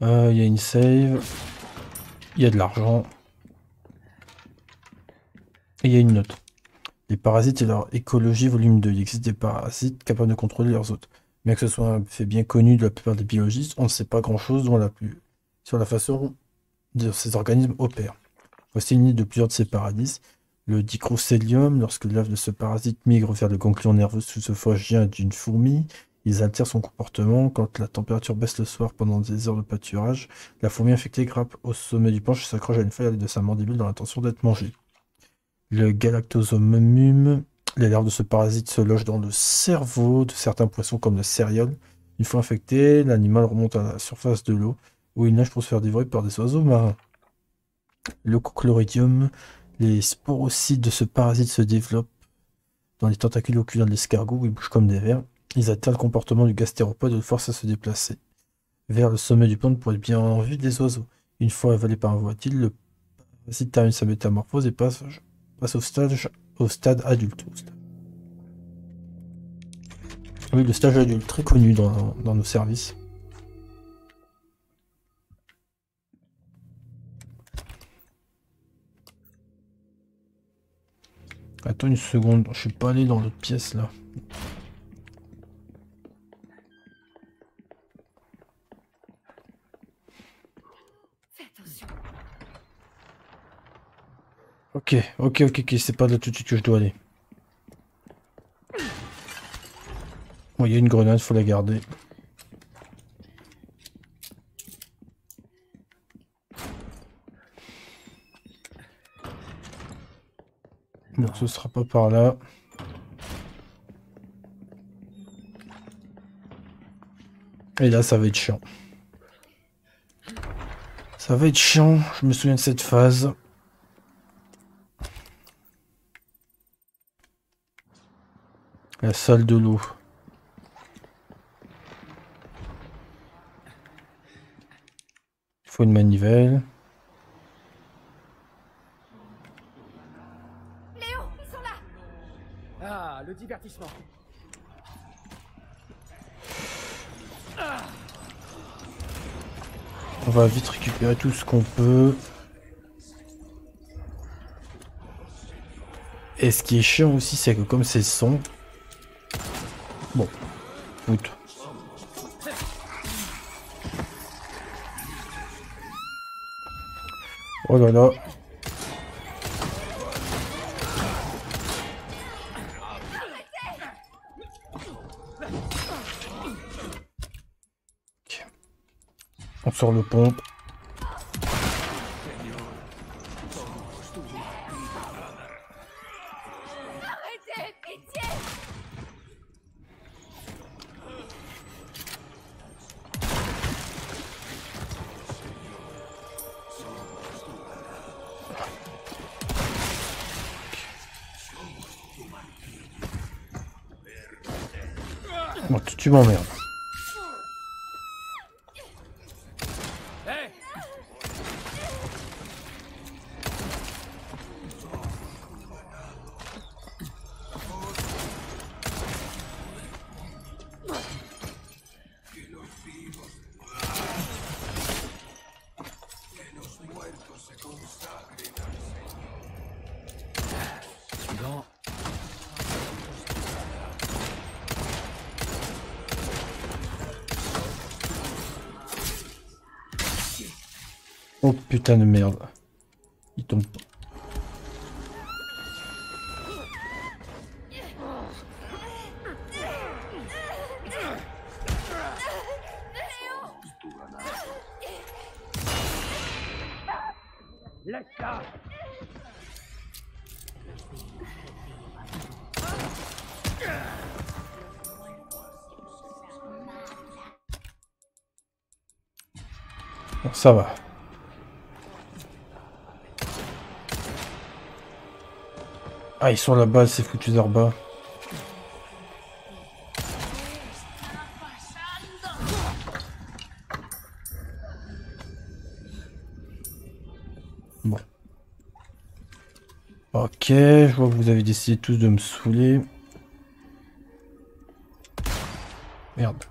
Euh, Il y a une save. Il y a de l'argent. Et il y a une note. Les parasites et leur écologie, volume 2. Il existe des parasites capables de contrôler leurs hôtes. Bien que ce soit un fait bien connu de la plupart des biologistes, on ne sait pas grand-chose sur la façon dont ces organismes opèrent. Voici une liste de plusieurs de ces parasites. Le dicrocélium, lorsque l'œuf de ce parasite migre vers le ganglion nerveux sous-phagien d'une fourmi, ils altèrent son comportement. Quand la température baisse le soir pendant des heures de pâturage, la fourmi infectée grappe au sommet du planche et s'accroche à une feuille de sa mandibule dans l'intention d'être mangée. Le galactosomum, les larves de ce parasite se logent dans le cerveau de certains poissons comme le céréole. Une fois infecté, l'animal remonte à la surface de l'eau où il nage pour se faire dévorer par des oiseaux marins. Le chloridium, les sporocytes de ce parasite se développent dans les tentacules oculaires de l'escargot où ils bougent comme des vers. Ils altèrent le comportement du gastéropode et le forcent à se déplacer vers le sommet du pont pour être bien en vue des oiseaux. Une fois avalé par un volatile, le parasite termine sa métamorphose et passe, au, stade, adulte. Stade. Oui, le stage adulte, très connu dans nos services. Attends une seconde, je suis pas allé dans l'autre pièce là. Ok, ok, ok, ok, c'est pas là tout de suite que je dois aller. Bon, il y a une grenade, faut la garder. Donc ce sera pas par là. Et là, ça va être chiant. Ça va être chiant, je me souviens de cette phase. La salle de l'eau. Il faut une manivelle. Léo, ils sont là Ah, On va vite récupérer tout ce qu'on peut. Et ce qui est chiant aussi, c'est que comme c'est son... Bon. Oh là là. Sort le pompe. Putain de merde. Il tombe. Bon, ça va. Ah, ils sont là-bas, ces foutus d'Arba. Bon. Ok, je vois que vous avez décidé tous de me saouler. Merde.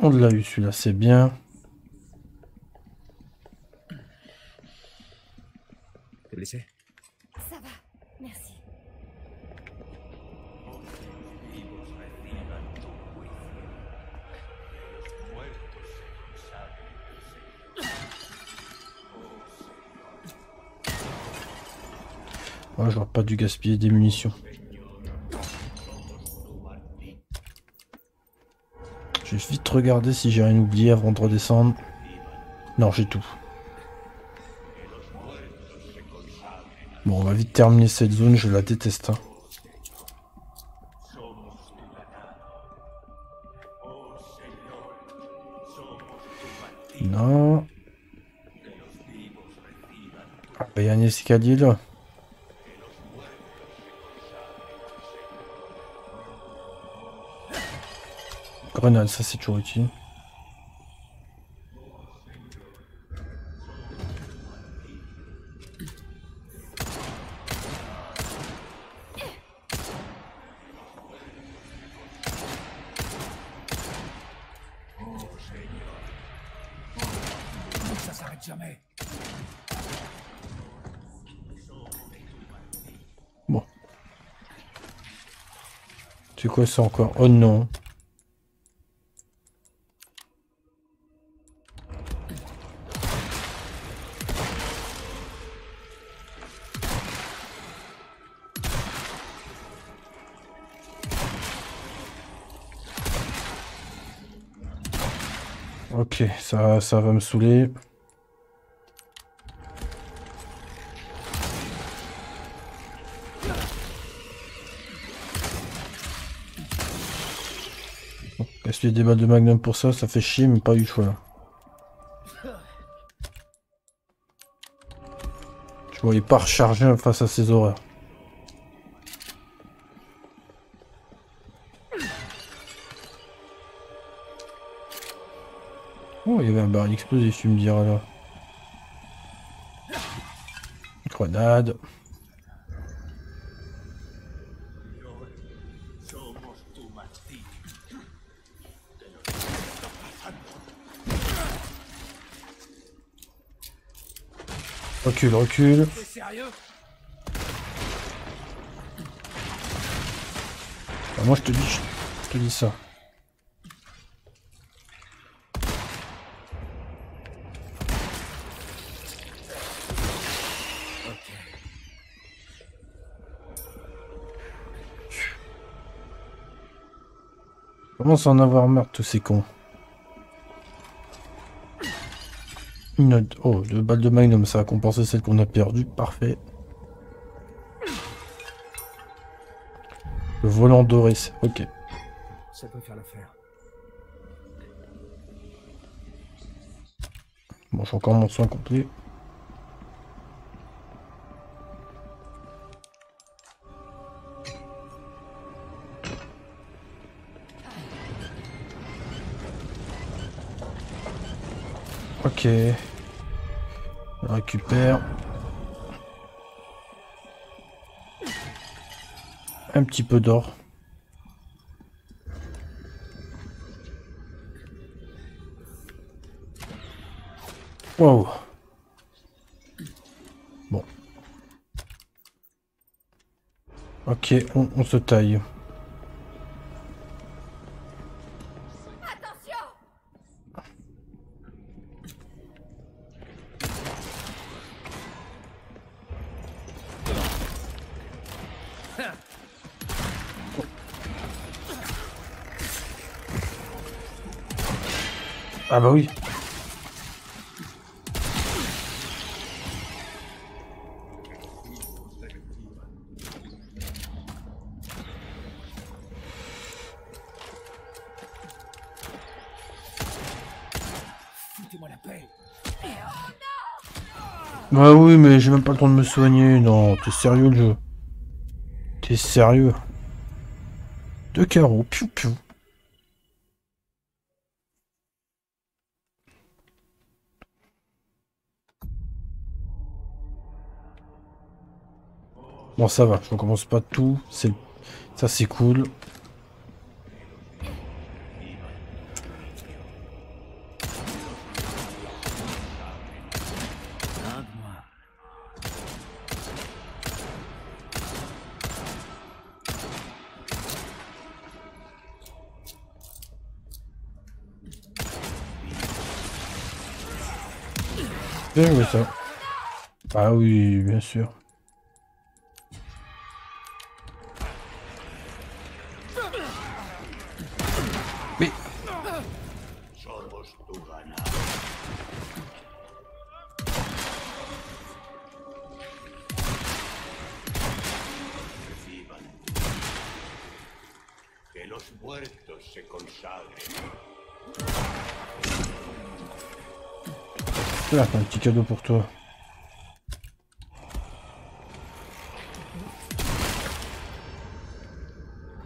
On l'a eu celui-là, c'est bien. Ouais, j'aurais pas dû gaspiller des munitions. Je vais vite regarder si j'ai rien oublié avant de redescendre. Non, j'ai tout. Bon, on va vite terminer cette zone, je la déteste. hein. Non. Ah, bah, il y a un escalier là. Grenade, ça c'est toujours utile. Jamais. C'est quoi ça encore? Oh non. Ça, va me saouler. Gaspiller des balles de magnum pour ça, ça fait chier, mais pas le choix. Je voyais pas recharger face à ces horreurs. Baril explosif, tu me diras là. Grenade. Recule, recule. Bah, moi je te dis, je te dis ça. Commence à en avoir marre tous ces cons. Une autre- Oh, deux balles de magnum, ça a compensé celle qu'on a perdue. Parfait. Le volant doré, c'est- ok. Ça peut faire l'affaire. Bon, j'ai encore mon soin complet. Ok. Récupère. Un petit peu d'or. Wow. Bon. Ok, on, on se taille. Même pas le temps de me soigner. Non, t'es sérieux le jeu? T'es sérieux? Deux carreaux, piou piou. Bon, ça va, je recommence pas tout. C'est ça, c'est cool. Ça. Ah oui, bien sûr. Mais Que los muertos se consagren. Là, t'as un petit cadeau pour toi.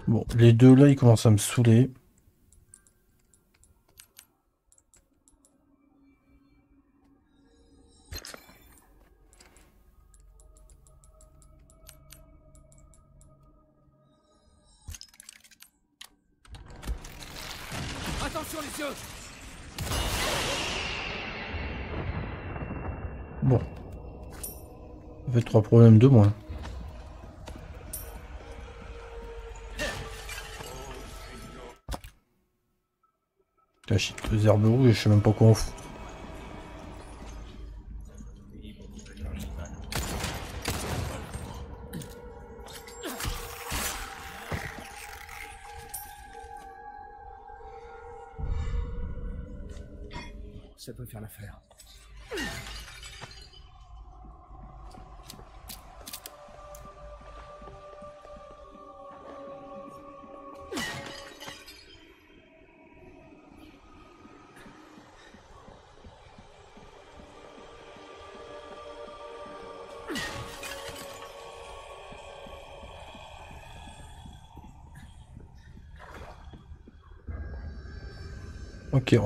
Bon, les deux là, ils commencent à me saouler. Trois problèmes de moins. T'achètes deux herbes rouges je sais même pas quoi en foutre.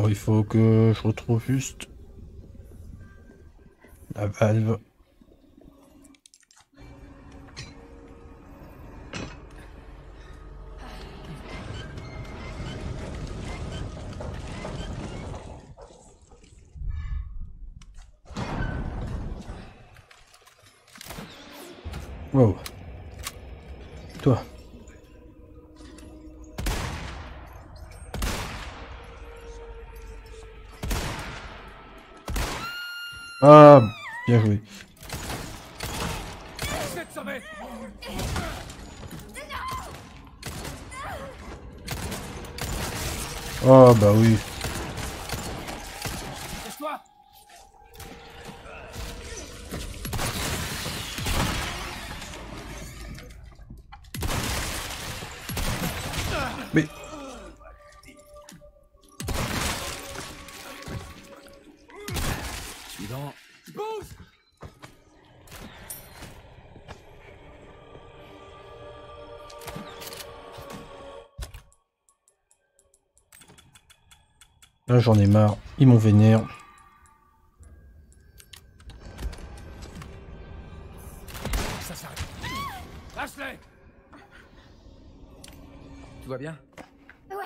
Il faut que je retrouve juste la valve. Là j'en ai marre. Ils m'ont vénère. Tout va bien? Ouais,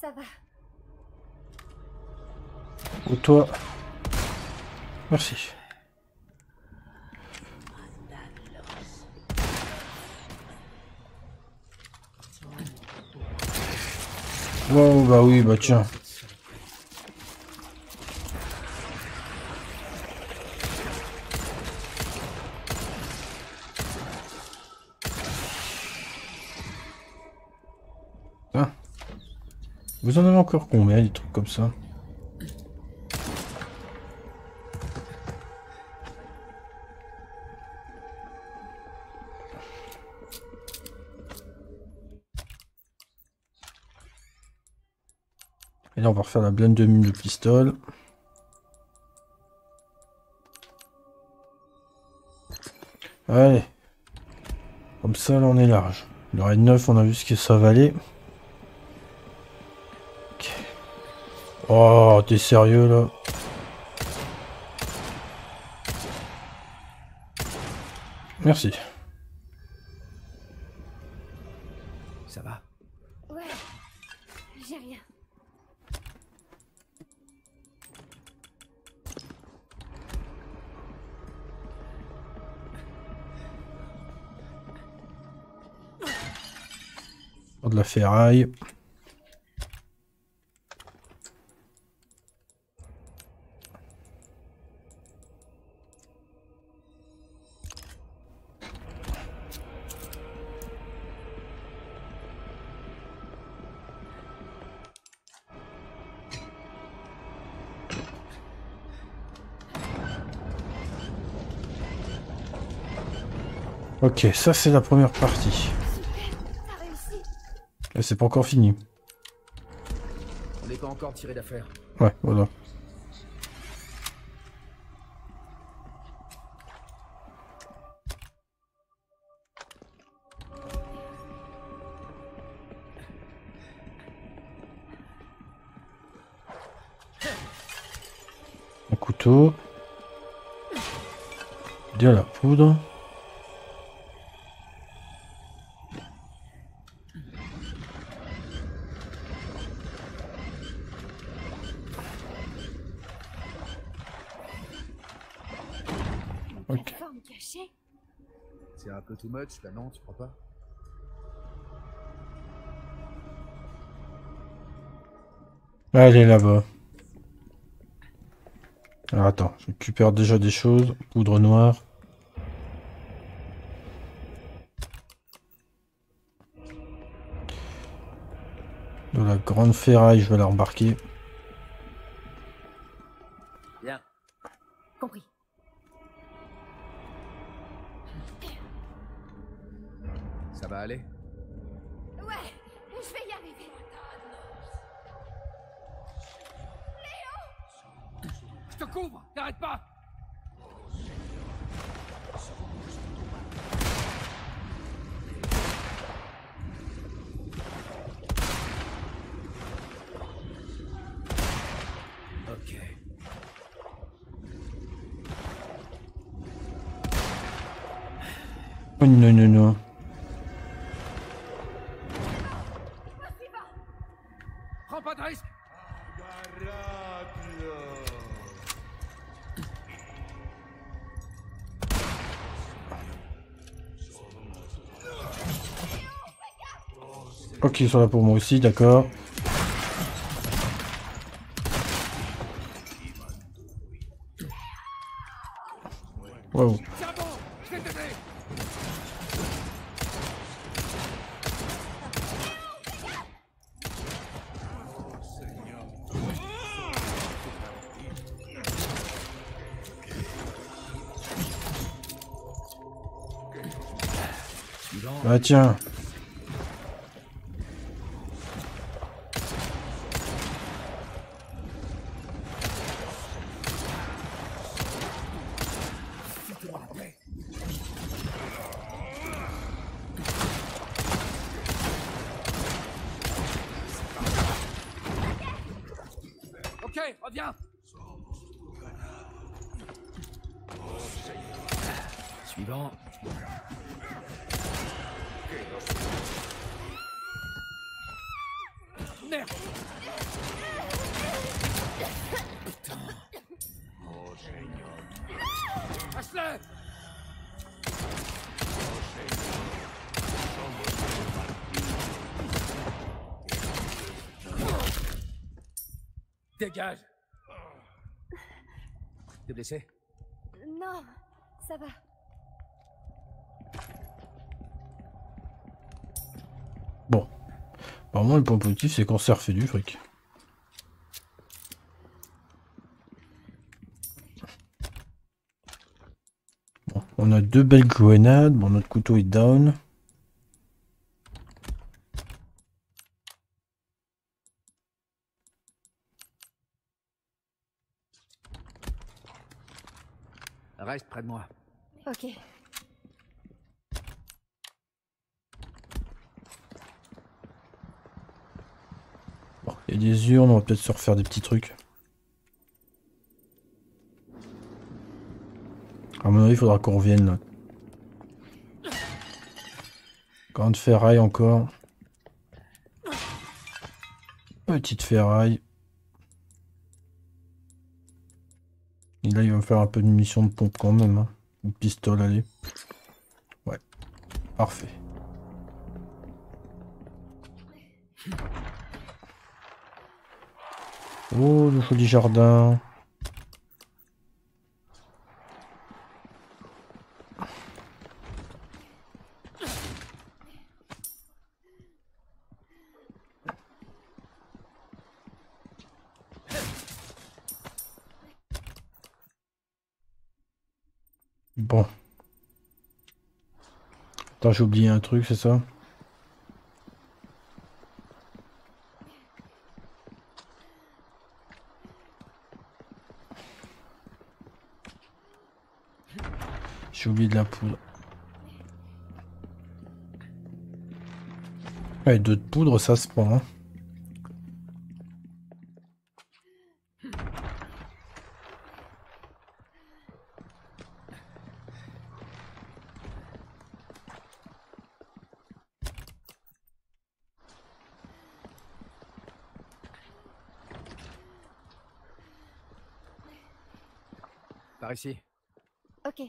ça va. Ou toi? Merci. Wow, bah oui, bah tiens. Ah. Vous en avez encore combien, des trucs comme ça Et là, on va refaire la blinde de mine de pistole. Allez. Comme ça, là, on est large. Le raid 9, on a vu ce que ça valait. Oh, t'es sérieux, là? Merci. Ça va Ouais, j'ai rien. De la ferraille. Ok, ça c'est la première partie. Là c'est pas encore fini. On n'est pas encore tiré d'affaire. Ouais, voilà. Ok. plateforme cachée. C'est un peu too much là, non Tu crois pas? Elle est là-bas. Alors attends, je récupère déjà des choses. Poudre noire. De la grande ferraille, je vais la rembarquer. sont là pour moi aussi, d'accord. Wow. Ah tiens Dégage T'es blessé? Non, ça va. Bon. Apparemment, le point positif, c'est qu'on s'est refait du fric. Bon, on a deux belles grenades. Bon, notre couteau est down. Reste près de moi. Ok. Bon, il y a des urnes, on va peut-être se refaire des petits trucs. À mon avis, il faudra qu'on revienne là. Grande ferraille encore. Petite ferraille. Là, il va faire un peu de munitions de pompe quand même. Hein. Une pistole, allez. Ouais. Parfait. Oh, le joli jardin. Bon. Attends, j'ai oublié un truc, c'est ça J'ai oublié de la poudre. Ouais, deux de poudre, ça se prend. Hein. Par ici. Ok.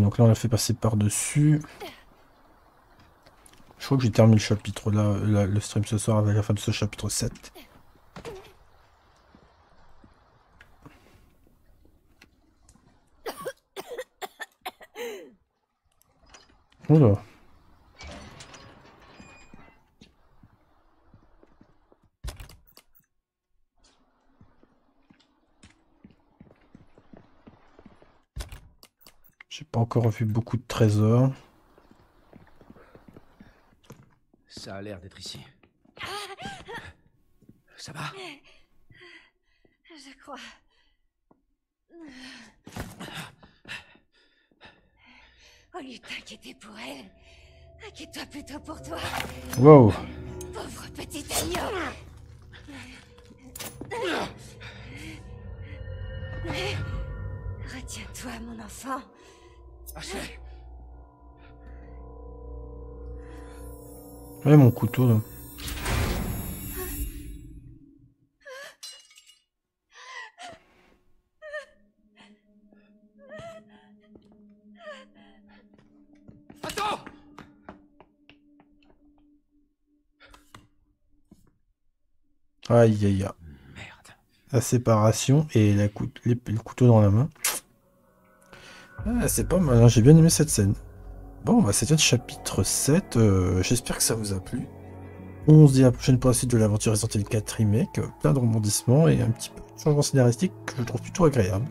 Donc là on l'a fait passer par-dessus. Je crois que j'ai terminé le chapitre là, le stream ce soir avec la fin de ce chapitre 7. Oula. Encore vu beaucoup de trésors. Ça a l'air d'être ici. Ça va? Je crois. Au lieu de t'inquiéter pour elle, inquiète-toi plutôt pour toi, Wow. pauvre petit agneau. Retiens-toi, mon enfant. Ouais, mon couteau là. Aïe aïe aïe. Merde. La séparation et la cou- les- le couteau dans la main. Ah, c'est pas mal, hein, j'ai bien aimé cette scène. Bon, bah, c'était le chapitre 7. euh, J'espère que ça vous a plu. On se dit à la prochaine pour la suite de l'aventure Resident Evil 4 Remake. Plein de rebondissements et un petit peu de changement scénaristique que je trouve plutôt agréable.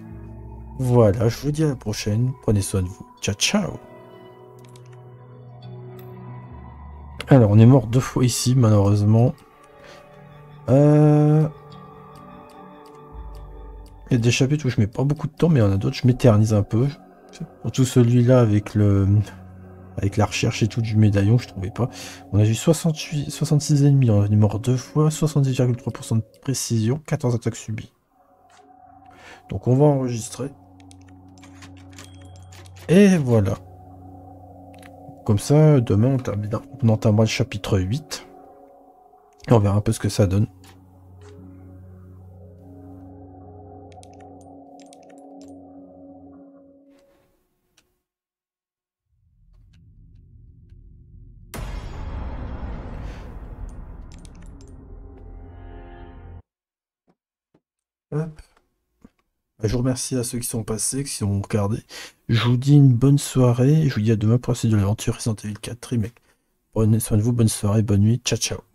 Voilà, je vous dis à la prochaine. Prenez soin de vous. Ciao, ciao Alors, on est mort deux fois ici, malheureusement. Euh... Il y a des chapitres où je mets pas beaucoup de temps, mais il y en a d'autres, je m'éternise un peu. Surtout celui-là avec le avec la recherche et tout du médaillon, je trouvais pas. On a eu 68, 66 ennemis, on est mort deux fois, 70,3% de précision, 14 attaques subies. Donc on va enregistrer. Et voilà. Comme ça, demain on, termine, on entamera le chapitre 8. Et on verra un peu ce que ça donne. Je vous remercie à ceux qui sont passés, qui ont regardé. Je vous dis une bonne soirée. Je vous dis à demain pour essayer de l'aventure Resident Evil 4 Remake. Prenez soin de vous, bonne soirée, bonne nuit. Ciao, ciao.